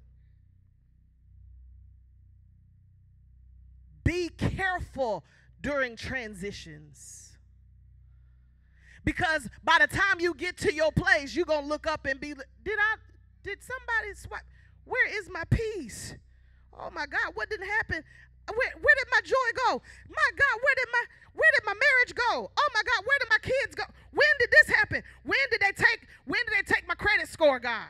Speaker 4: Be careful during transitions. Because by the time you get to your place, you're gonna look up and be, did I, did somebody swipe? Where is my peace? Oh my God, what didn't happen? Where, where did my joy go? My God, where did my where did my marriage go? Oh my God, where did my kids go? When did this happen? When did they take when did they take my credit score, God?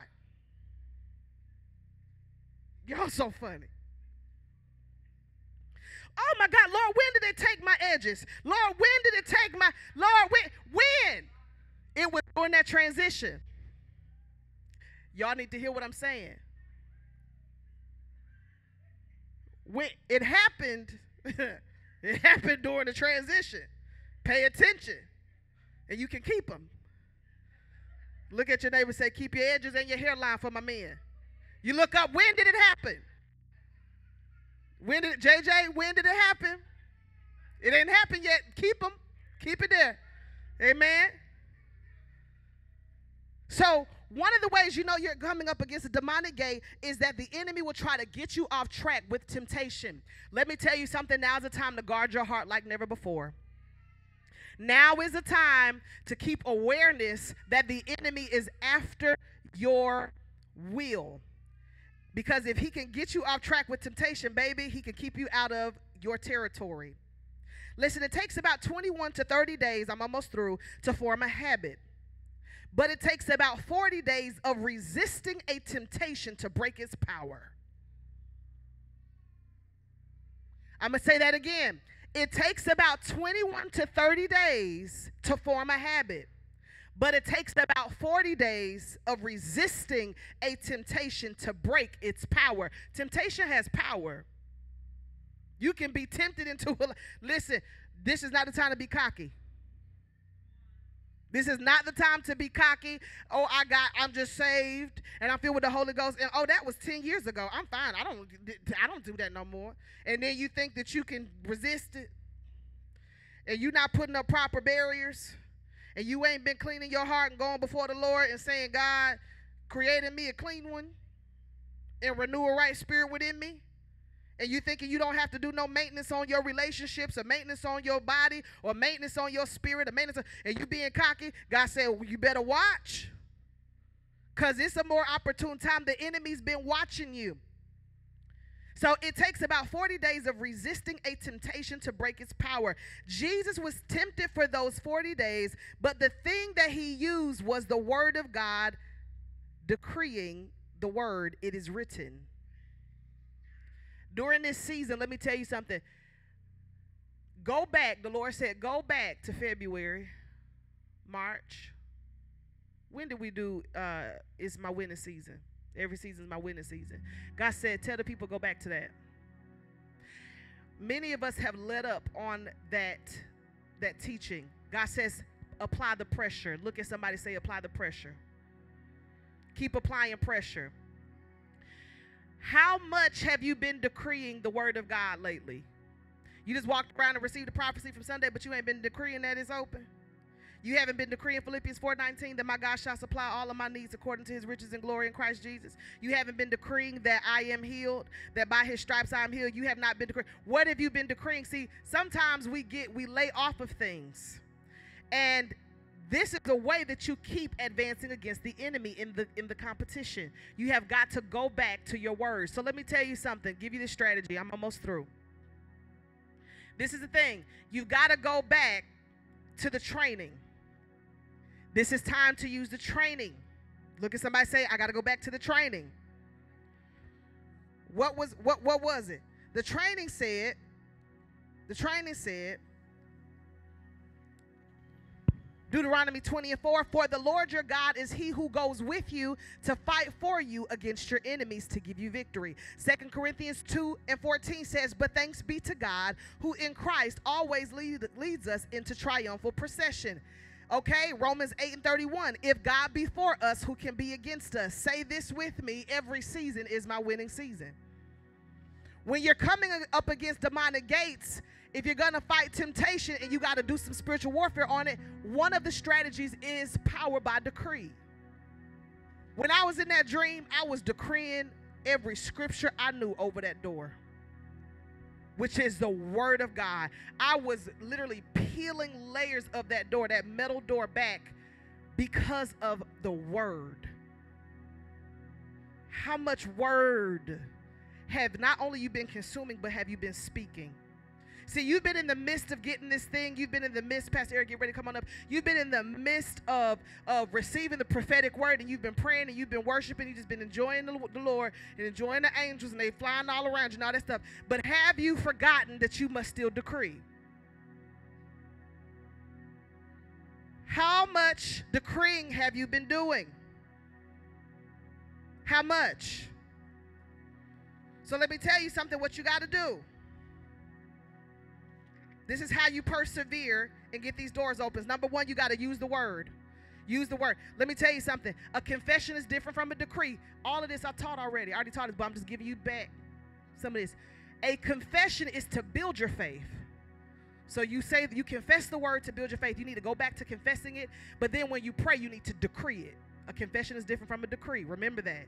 Speaker 4: Y'all so funny. Oh my God, Lord, when did it take my edges? Lord, when did it take my Lord? When? When? It was during that transition. Y'all need to hear what I'm saying. When it happened, it happened during the transition. Pay attention, and you can keep them. Look at your neighbor say, Keep your edges and your hairline for my men. You look up, when did it happen? When did it, JJ, when did it happen? It ain't happened yet. Keep them. Keep it there. Amen. So, one of the ways you know you're coming up against a demonic gate is that the enemy will try to get you off track with temptation. Let me tell you something. Now's the time to guard your heart like never before. Now is the time to keep awareness that the enemy is after your will. Because if he can get you off track with temptation, baby, he can keep you out of your territory. Listen, it takes about 21 to 30 days, I'm almost through, to form a habit. But it takes about 40 days of resisting a temptation to break its power. I'm going to say that again. It takes about 21 to 30 days to form a habit, but it takes about 40 days of resisting a temptation to break its power. Temptation has power. You can be tempted into a. Listen, this is not the time to be cocky. This is not the time to be cocky. Oh, I got, I'm just saved, and I'm filled with the Holy Ghost. And oh, that was 10 years ago. I'm fine. I don't, I don't do that no more. And then you think that you can resist it, and you're not putting up proper barriers, and you ain't been cleaning your heart and going before the Lord and saying, God, creating me a clean one, and renew a right spirit within me. And you thinking you don't have to do no maintenance on your relationships or maintenance on your body or maintenance on your spirit or maintenance and you being cocky god said well, you better watch because it's a more opportune time. The enemy's been watching you so it takes about 40 days of resisting a temptation to break its power. Jesus was tempted for those 40 days, but the thing that he used was the word of God decreeing the word, it is written during this season, let me tell you something. Go back, the Lord said, go back to February, March. When did we do uh it's my winning season? Every season is my winning season. God said, tell the people go back to that. Many of us have let up on that that teaching. God says, apply the pressure. Look at somebody say, apply the pressure. Keep applying pressure. How much have you been decreeing the word of God lately? You just walked around and received a prophecy from Sunday, but you ain't been decreeing that it's open. You haven't been decreeing Philippians 4:19 that my God shall supply all of my needs according to his riches and glory in Christ Jesus. You haven't been decreeing that I am healed, that by his stripes I am healed. You have not been decreeing. What have you been decreeing? See, sometimes we get we lay off of things. And this is the way that you keep advancing against the enemy in the in the competition. You have got to go back to your words. So let me tell you something. Give you the strategy. I'm almost through. This is the thing. You've got to go back to the training. This is time to use the training. Look at somebody say, I got to go back to the training. What was what what was it? The training said, the training said, Deuteronomy 24, For the Lord your God is he who goes with you to fight for you against your enemies to give you victory. 2 Corinthians 2 and 14 says, But thanks be to God who in Christ always lead, leads us into triumphal procession. Okay, Romans 8 and 31. If God be for us, who can be against us? Say this with me every season is my winning season. When you're coming up against demonic gates, if you're going to fight temptation and you got to do some spiritual warfare on it, one of the strategies is power by decree. When I was in that dream, I was decreeing every scripture I knew over that door, which is the word of God. I was literally peeling layers of that door, that metal door back, because of the word. How much word have not only you been consuming, but have you been speaking? See, you've been in the midst of getting this thing. You've been in the midst, Pastor Eric, get ready to come on up. You've been in the midst of, of receiving the prophetic word, and you've been praying and you've been worshiping. You've just been enjoying the, the Lord and enjoying the angels, and they flying all around you and all that stuff. But have you forgotten that you must still decree? How much decreeing have you been doing? How much? So let me tell you something what you got to do. This is how you persevere and get these doors open. Number one, you got to use the word. Use the word. Let me tell you something. A confession is different from a decree. All of this I taught already. I already taught this, but I'm just giving you back some of this. A confession is to build your faith. So you say you confess the word to build your faith. You need to go back to confessing it, but then when you pray, you need to decree it. A confession is different from a decree. Remember that.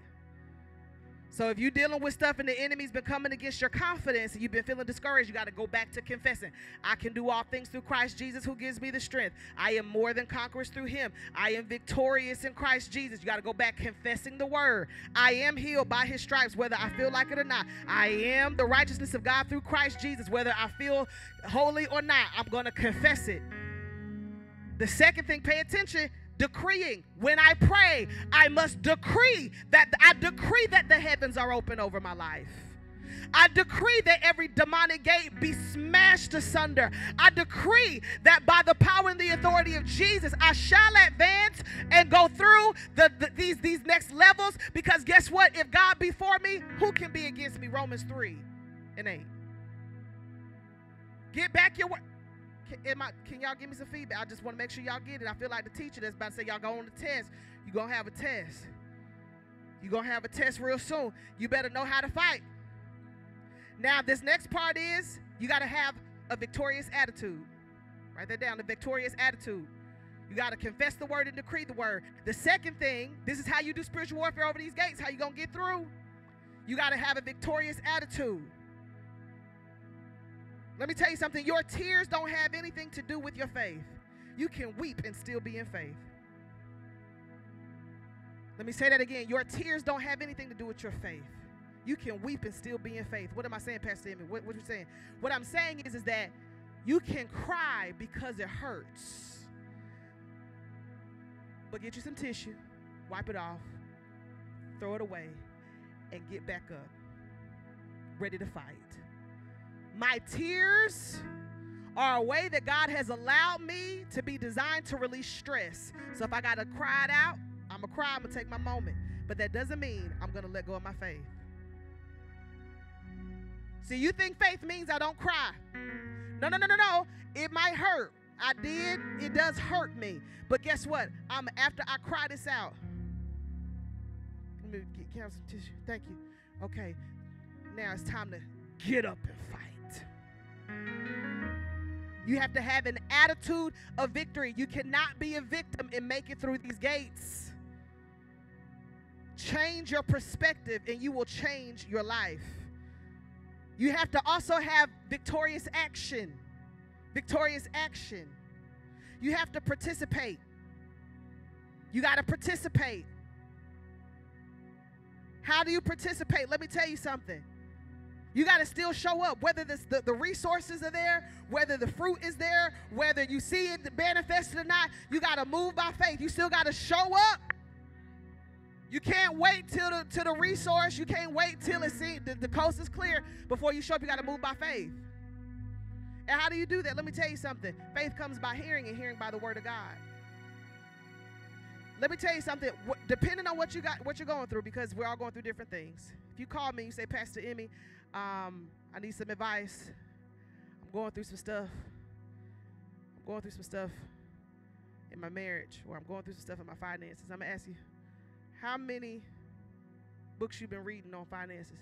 Speaker 4: So if you're dealing with stuff and the enemy's been coming against your confidence and you've been feeling discouraged, you got to go back to confessing. I can do all things through Christ Jesus who gives me the strength. I am more than conquerors through him. I am victorious in Christ Jesus. You got to go back confessing the word. I am healed by his stripes whether I feel like it or not. I am the righteousness of God through Christ Jesus whether I feel holy or not. I'm going to confess it. The second thing, pay attention decreeing. When I pray, I must decree that I decree that the heavens are open over my life. I decree that every demonic gate be smashed asunder. I decree that by the power and the authority of Jesus, I shall advance and go through the, the, these, these next levels. Because guess what? If God be for me, who can be against me? Romans 3 and 8. Get back your word. Can, I, can y'all give me some feedback? I just want to make sure y'all get it. I feel like the teacher that's about to say y'all go on the test. You're going to have a test. You're going to have a test real soon. You better know how to fight. Now, this next part is you got to have a victorious attitude. Write that down, the victorious attitude. You got to confess the word and decree the word. The second thing, this is how you do spiritual warfare over these gates, how you going to get through. You got to have a victorious attitude. Let me tell you something your tears don't have anything to do with your faith. You can weep and still be in faith. Let me say that again. Your tears don't have anything to do with your faith. You can weep and still be in faith. What am I saying, Pastor Emmy? What, what you saying? What I'm saying is, is that you can cry because it hurts. But get you some tissue, wipe it off, throw it away, and get back up, ready to fight. My tears are a way that God has allowed me to be designed to release stress. So if I got to cry it out, I'm going to cry, I'm going to take my moment. But that doesn't mean I'm going to let go of my faith. See, you think faith means I don't cry. No, no, no, no, no. It might hurt. I did. It does hurt me. But guess what? I'm after I cry this out. Let me get, get some tissue. Thank you. Okay. Now it's time to get up and fight. You have to have an attitude of victory. You cannot be a victim and make it through these gates. Change your perspective and you will change your life. You have to also have victorious action. Victorious action. You have to participate. You got to participate. How do you participate? Let me tell you something. You got to still show up, whether this, the, the resources are there, whether the fruit is there, whether you see it manifested or not. You got to move by faith. You still got to show up. You can't wait till the, till the resource. You can't wait till it see, the, the coast is clear before you show up. You got to move by faith. And how do you do that? Let me tell you something. Faith comes by hearing, and hearing by the word of God. let me tell you something. Depending on what you got, what you're going through, because we're all going through different things. If you call me, you say, Pastor Emmy, um, I need some advice. I'm going through some stuff. I'm going through some stuff in my marriage, or I'm going through some stuff in my finances. I'm gonna ask you, how many books you've been reading on finances?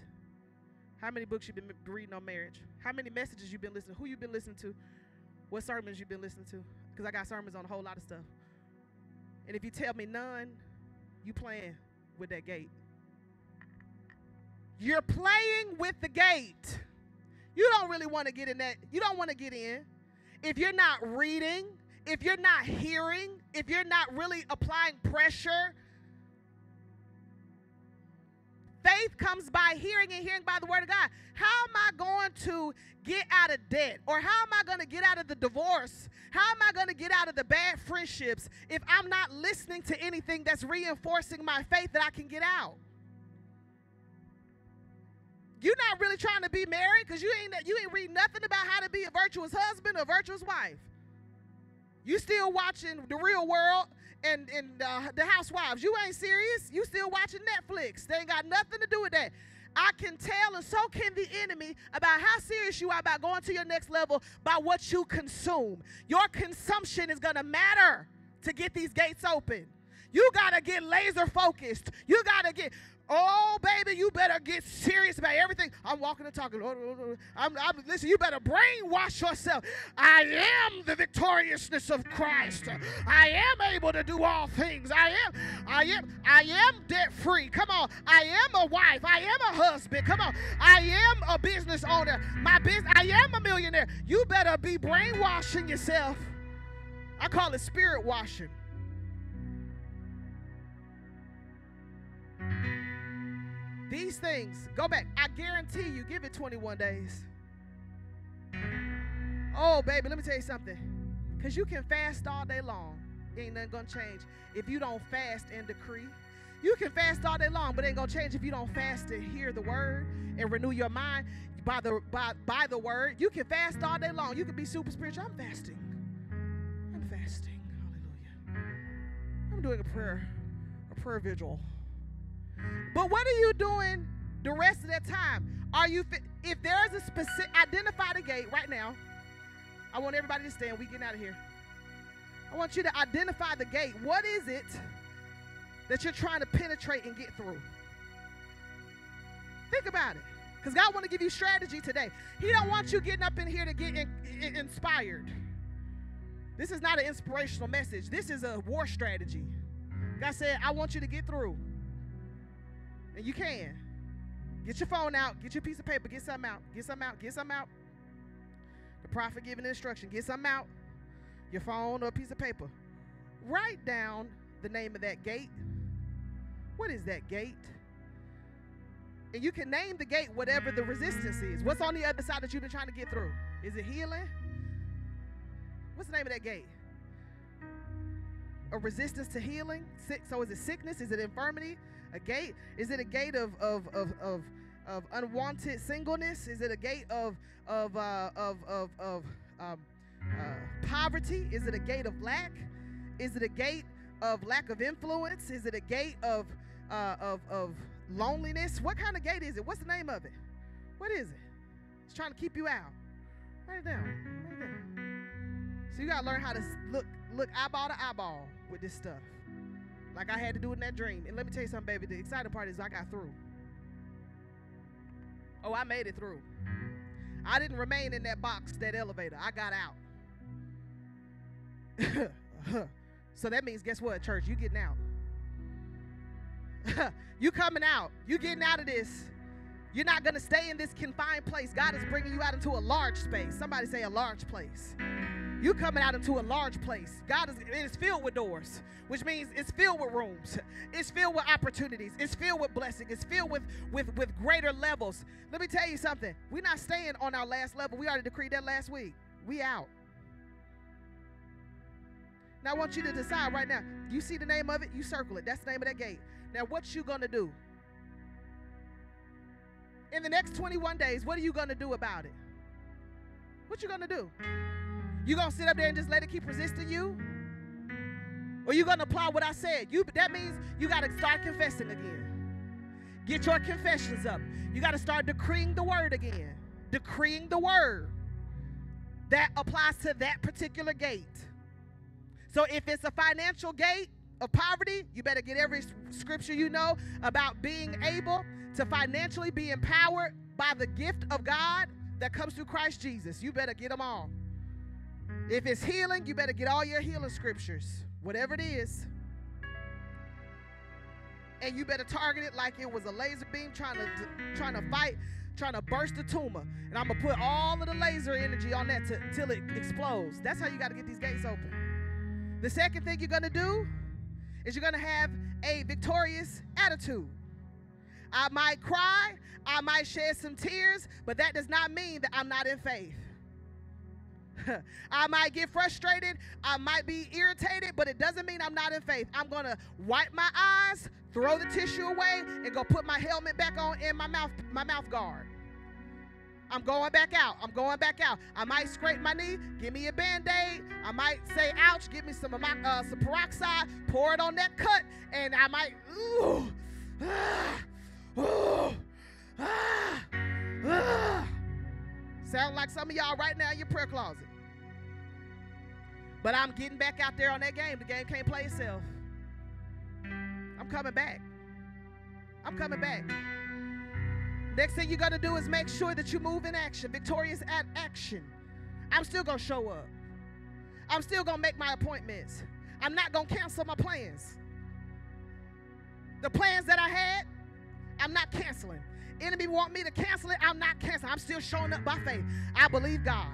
Speaker 4: How many books you've been reading on marriage? How many messages you've been listening? Who you've been listening to? What sermons you've been listening to? Because I got sermons on a whole lot of stuff. And if you tell me none, you playing with that gate. You're playing with the gate. You don't really want to get in that. You don't want to get in. If you're not reading, if you're not hearing, if you're not really applying pressure, faith comes by hearing and hearing by the word of God. How am I going to get out of debt? Or how am I going to get out of the divorce? How am I going to get out of the bad friendships if I'm not listening to anything that's reinforcing my faith that I can get out? You're not really trying to be married because you ain't you ain't read nothing about how to be a virtuous husband or virtuous wife. You still watching the real world and, and uh, the housewives. You ain't serious. You still watching Netflix. They ain't got nothing to do with that. I can tell, and so can the enemy, about how serious you are about going to your next level by what you consume. Your consumption is going to matter to get these gates open. You got to get laser focused. You got to get, oh, baby, you better get serious about everything. I'm walking and talking. Oh, I'm, I'm, listen, you better brainwash yourself. I am the victoriousness of Christ. I am able to do all things. I am, I am, I am debt free. Come on. I am a wife. I am a husband. Come on. I am a business owner. My business, I am a millionaire. You better be brainwashing yourself. I call it spirit washing. These things, go back. I guarantee you, give it 21 days. Oh, baby, let me tell you something. Because you can fast all day long. Ain't nothing going to change if you don't fast and decree. You can fast all day long, but it ain't going to change if you don't fast and hear the word and renew your mind by the, by, by the word. You can fast all day long. You can be super spiritual. I'm fasting. I'm fasting. Hallelujah. I'm doing a prayer, a prayer vigil. But what are you doing the rest of that time? Are you if there's a specific identify the gate right now? I want everybody to stand. We getting out of here. I want you to identify the gate. What is it that you're trying to penetrate and get through? Think about it. Because God want to give you strategy today. He don't want you getting up in here to get in, in- inspired. This is not an inspirational message. This is a war strategy. God said, I want you to get through. And you can. Get your phone out, get your piece of paper, get something out, get something out, get something out. The prophet giving instruction, get something out, your phone or a piece of paper. Write down the name of that gate. What is that gate? And you can name the gate whatever the resistance is. What's on the other side that you've been trying to get through? Is it healing? What's the name of that gate? A resistance to healing? So is it sickness? Is it infirmity? A gate? Is it a gate of of of of, of unwanted singleness? Is it a gate of of uh, of of of um, uh, poverty? Is it a gate of lack? Is it a gate of lack of influence? Is it a gate of uh, of of loneliness? What kind of gate is it? What's the name of it? What is it? It's trying to keep you out. Write it down. Write it down. So you gotta learn how to look look eyeball to eyeball with this stuff. Like I had to do in that dream. And let me tell you something, baby. The exciting part is I got through. Oh, I made it through. I didn't remain in that box, that elevator. I got out. so that means, guess what, church? You getting out. you coming out. You getting out of this. You're not going to stay in this confined place. God is bringing you out into a large space. Somebody say a large place. You coming out into a large place. God is it is filled with doors, which means it's filled with rooms. It's filled with opportunities. It's filled with blessing. It's filled with with with greater levels. Let me tell you something. We're not staying on our last level. We already decreed that last week. We out. Now I want you to decide right now. You see the name of it, you circle it. That's the name of that gate. Now what you gonna do? In the next 21 days, what are you gonna do about it? What you gonna do? You gonna sit up there and just let it keep resisting you? Or you to apply what I said? You that means you got to start confessing again. Get your confessions up. You got to start decreeing the word again. Decreeing the word. That applies to that particular gate. So if it's a financial gate of poverty, you better get every scripture you know about being able to financially be empowered by the gift of God that comes through Christ Jesus. You better get them all. If it's healing, you better get all your healing scriptures, whatever it is. And you better target it like it was a laser beam trying to trying to fight, trying to burst the tumor. And I'm gonna put all of the laser energy on that till it explodes. That's how you got to get these gates open. The second thing you're gonna do is you're gonna have a victorious attitude. I might cry, I might shed some tears, but that does not mean that I'm not in faith. I might get frustrated, I might be irritated, but it doesn't mean I'm not in faith. I'm going to wipe my eyes, throw the tissue away, and go put my helmet back on in my mouth my mouth guard. I'm going back out. I'm going back out. I might scrape my knee. Give me a band aid. I might say, ouch. Give me some, uh, some peroxide. Pour it on that cut. And I might, ooh, ah, ooh, ah, ah. Sound like some of y'all right now in your prayer closet. But I'm getting back out there on that game. The game can't play itself. I'm coming back. I'm coming back. Next thing you're going to do is make sure that you move in action, victorious at action. I'm still going to show up. I'm still going to make my appointments. I'm not going to cancel my plans. The plans that I had, I'm not canceling. Enemy want me to cancel it, I'm not canceling. I'm still showing up by faith. I believe God.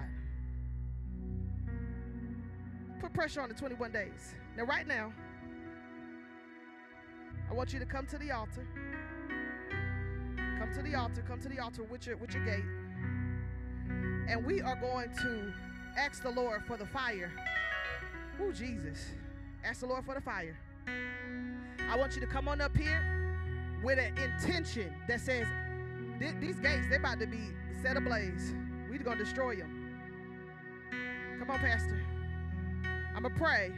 Speaker 4: Put pressure on the 21 days. Now, right now, I want you to come to the altar. Come to the altar. Come to the altar with your with your gate. And we are going to ask the Lord for the fire. Oh, Jesus. Ask the Lord for the fire. I want you to come on up here with an intention that says, these gates, they're about to be set ablaze. We're going to destroy them. Come on, Pastor. I'm going to pray.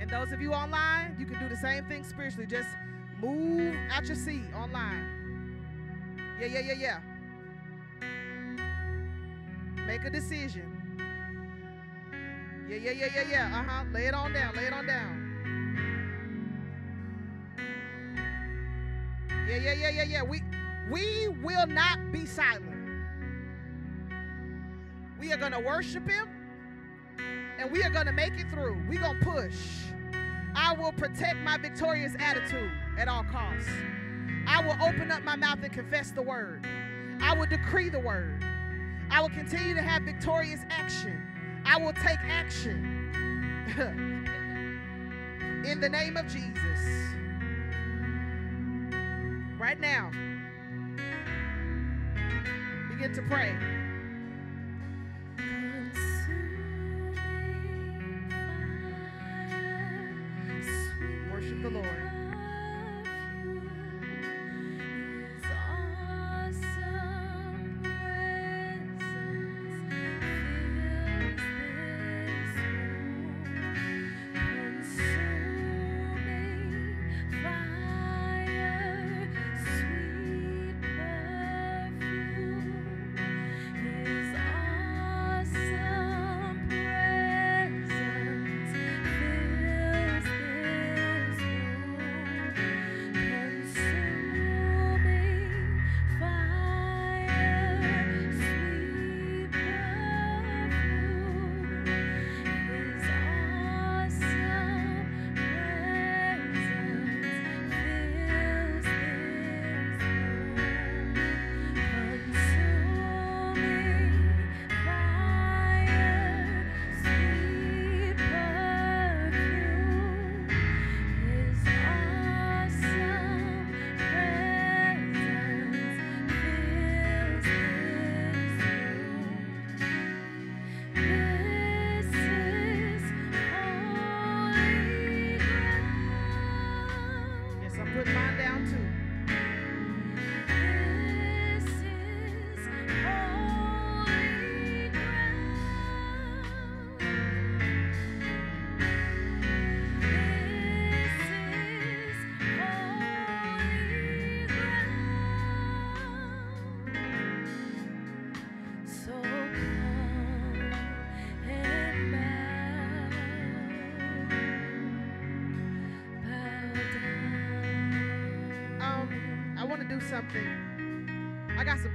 Speaker 4: And those of you online, you can do the same thing spiritually. Just move out your seat online. Yeah, yeah, yeah, yeah. Make a decision. Yeah, yeah, yeah, yeah, yeah. Uh huh. Lay it on down. Lay it on down. Yeah, yeah, yeah, yeah, yeah. We we will not be silent. We are gonna worship him and we are gonna make it through. We're gonna push. I will protect my victorious attitude at all costs. I will open up my mouth and confess the word. I will decree the word. I will continue to have victorious action. I will take action. In the name of Jesus. Right now, begin to pray. Worship the Lord.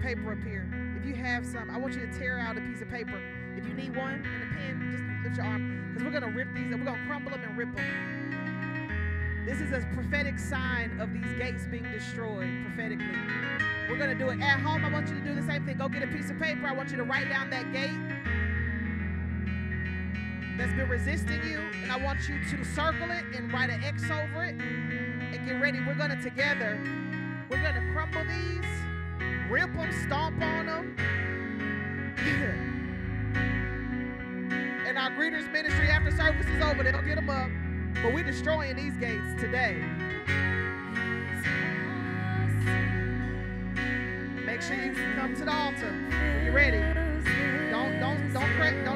Speaker 4: Paper up here. If you have some, I want you to tear out a piece of paper. If you need one and a pen, just lift your arm. Because we're going to rip these, and we're going to crumble them and rip them. This is a prophetic sign of these gates being destroyed prophetically. We're going to do it at home. I want you to do the same thing. Go get a piece of paper. I want you to write down that gate that's been resisting you. And I want you to circle it and write an X over it. And get ready. We're going to together, we're going to crumble these, rip them, stomp on them. and our greeters ministry after service is over, they'll get them up. But we're destroying these gates today. Make sure you come to the altar you're ready. Don't don't don't don't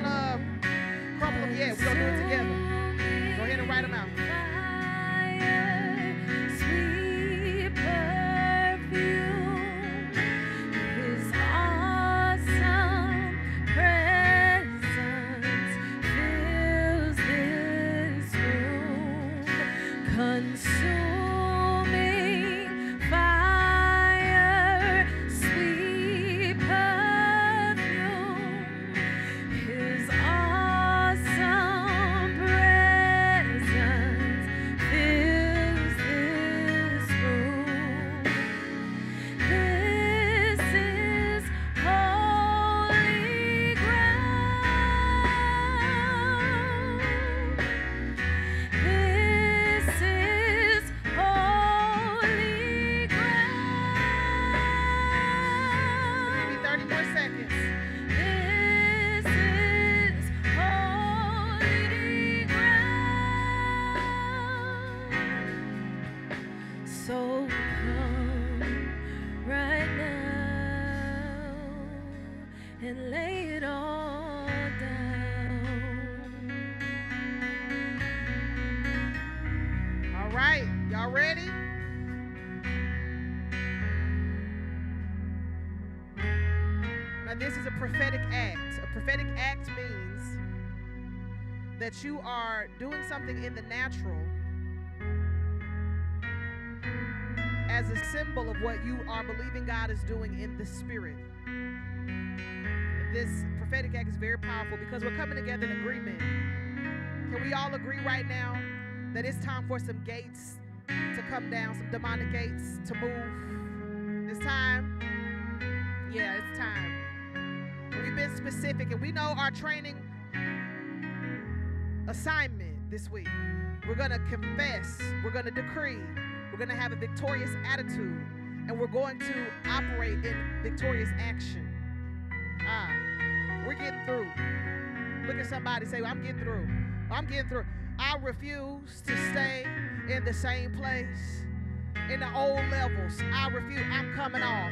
Speaker 4: you are doing something in the natural as a symbol of what you are believing God is doing in the spirit. This prophetic act is very powerful because we're coming together in agreement. Can we all agree right now that it's time for some gates to come down, some demonic gates to move? It's time. Yeah, it's time. We've been specific and we know our training assignment this week. We're going to confess, we're going to decree, we're going to have a victorious attitude, and we're going to operate in victorious action. Ah, we're getting through. Look at somebody say, I'm getting through. I'm getting through. I refuse to stay in the same place, in the old levels. I refuse. I'm coming off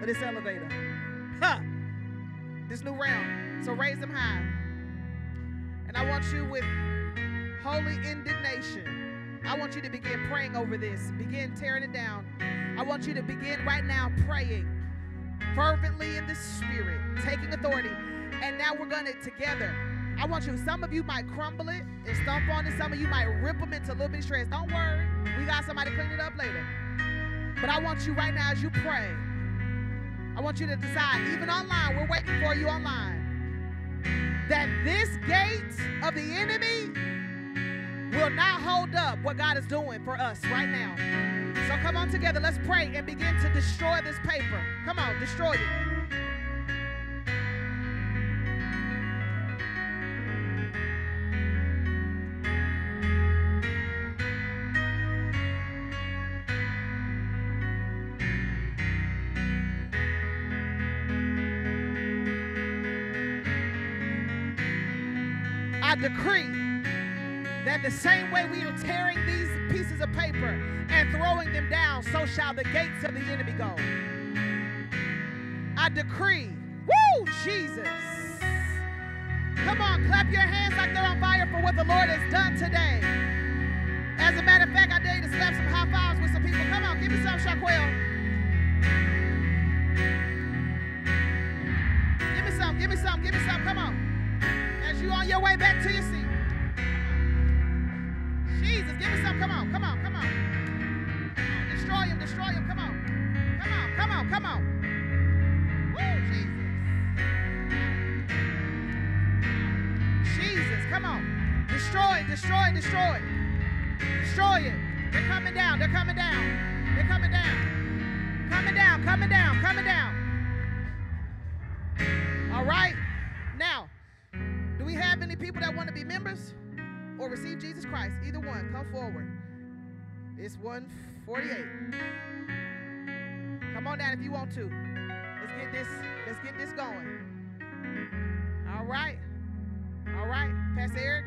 Speaker 4: of this elevator. Huh. This new realm. So raise them high. And I want you with holy indignation. I want you to begin praying over this. Begin tearing it down. I want you to begin right now praying fervently in the spirit, taking authority. And now we're going to together. I want you, some of you might crumble it and stomp on it. Some of you might rip them into a little bit of shreds. Don't worry. We got somebody to clean it up later. But I want you right now as you pray, I want you to decide, even online, we're waiting for you online, that this gate of the enemy will not hold up what God is doing for us right now. So come on together, let's pray and begin to destroy this paper. Come on, destroy it. Decree that the same way we are tearing these pieces of paper and throwing them down, so shall the gates of the enemy go. I decree, woo, Jesus. Come on, clap your hands like they're on fire for what the Lord has done today. As a matter of fact, I dare you to slap some high fives with some people. Come on, give me some, Shaquille. Give me some, give me some, give me some. Come on. As you on your way back to your Destroy it, destroy it, destroy it. They're coming down. They're coming down. They're coming down. Coming down, coming down, coming down. All right. Now, do we have any people that want to be members or receive Jesus Christ? Either one, come forward. It's 148. Come on down if you want to. Let's get this, let's get this going. All right. All right. Pastor Eric,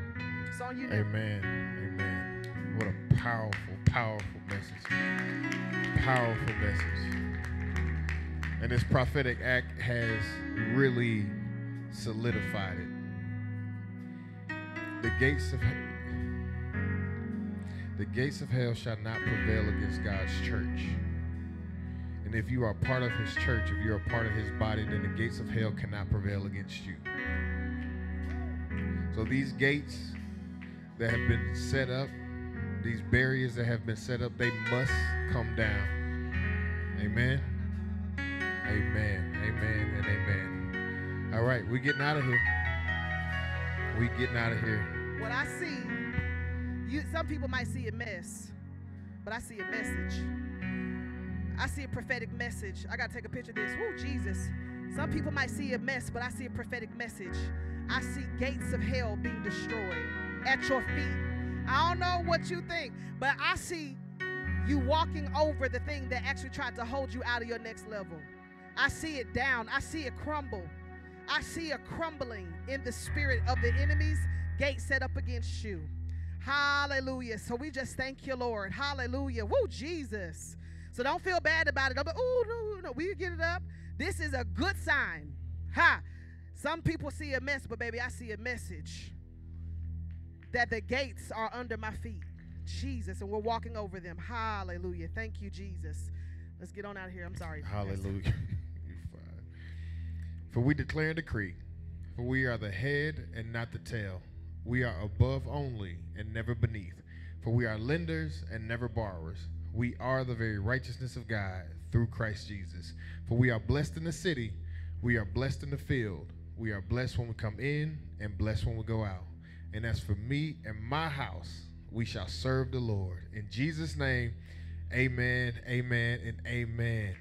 Speaker 4: you.
Speaker 6: Amen. Amen. What a powerful, powerful message. Powerful message. And this prophetic act has really solidified it. The gates of the gates of hell shall not prevail against God's church. And if you are part of his church, if you're part of his body, then the gates of hell cannot prevail against you. So these gates that have been set up, these barriers that have been set up, they must come down. Amen. Amen. Amen and amen. All right, we're getting out of here. We're getting out of here.
Speaker 4: What I see, you some people might see a mess, but I see a message. I see a prophetic message. I gotta take a picture of this. Woo, Jesus. Some people might see a mess, but I see a prophetic message. I see gates of hell being destroyed at your feet. I don't know what you think, but I see you walking over the thing that actually tried to hold you out of your next level. I see it down. I see it crumble. I see a crumbling in the spirit of the enemy's gate set up against you. Hallelujah. So we just thank you, Lord. Hallelujah. Woo, Jesus. So don't feel bad about it. Don't oh, no, no. We get it up. This is a good sign. Ha. Some people see a mess, but baby, I see a message that the gates are under my feet. Jesus, and we're walking over them. Hallelujah. Thank you, Jesus. Let's get on out of here. I'm sorry.
Speaker 6: Hallelujah. For we declare and decree, for we are the head and not the tail. We are above only and never beneath. For we are lenders and never borrowers. We are the very righteousness of God through Christ Jesus. For we are blessed in the city, we are blessed in the field. We are blessed when we come in and blessed when we go out. And as for me and my house, we shall serve the Lord. In Jesus' name, amen, amen, and amen.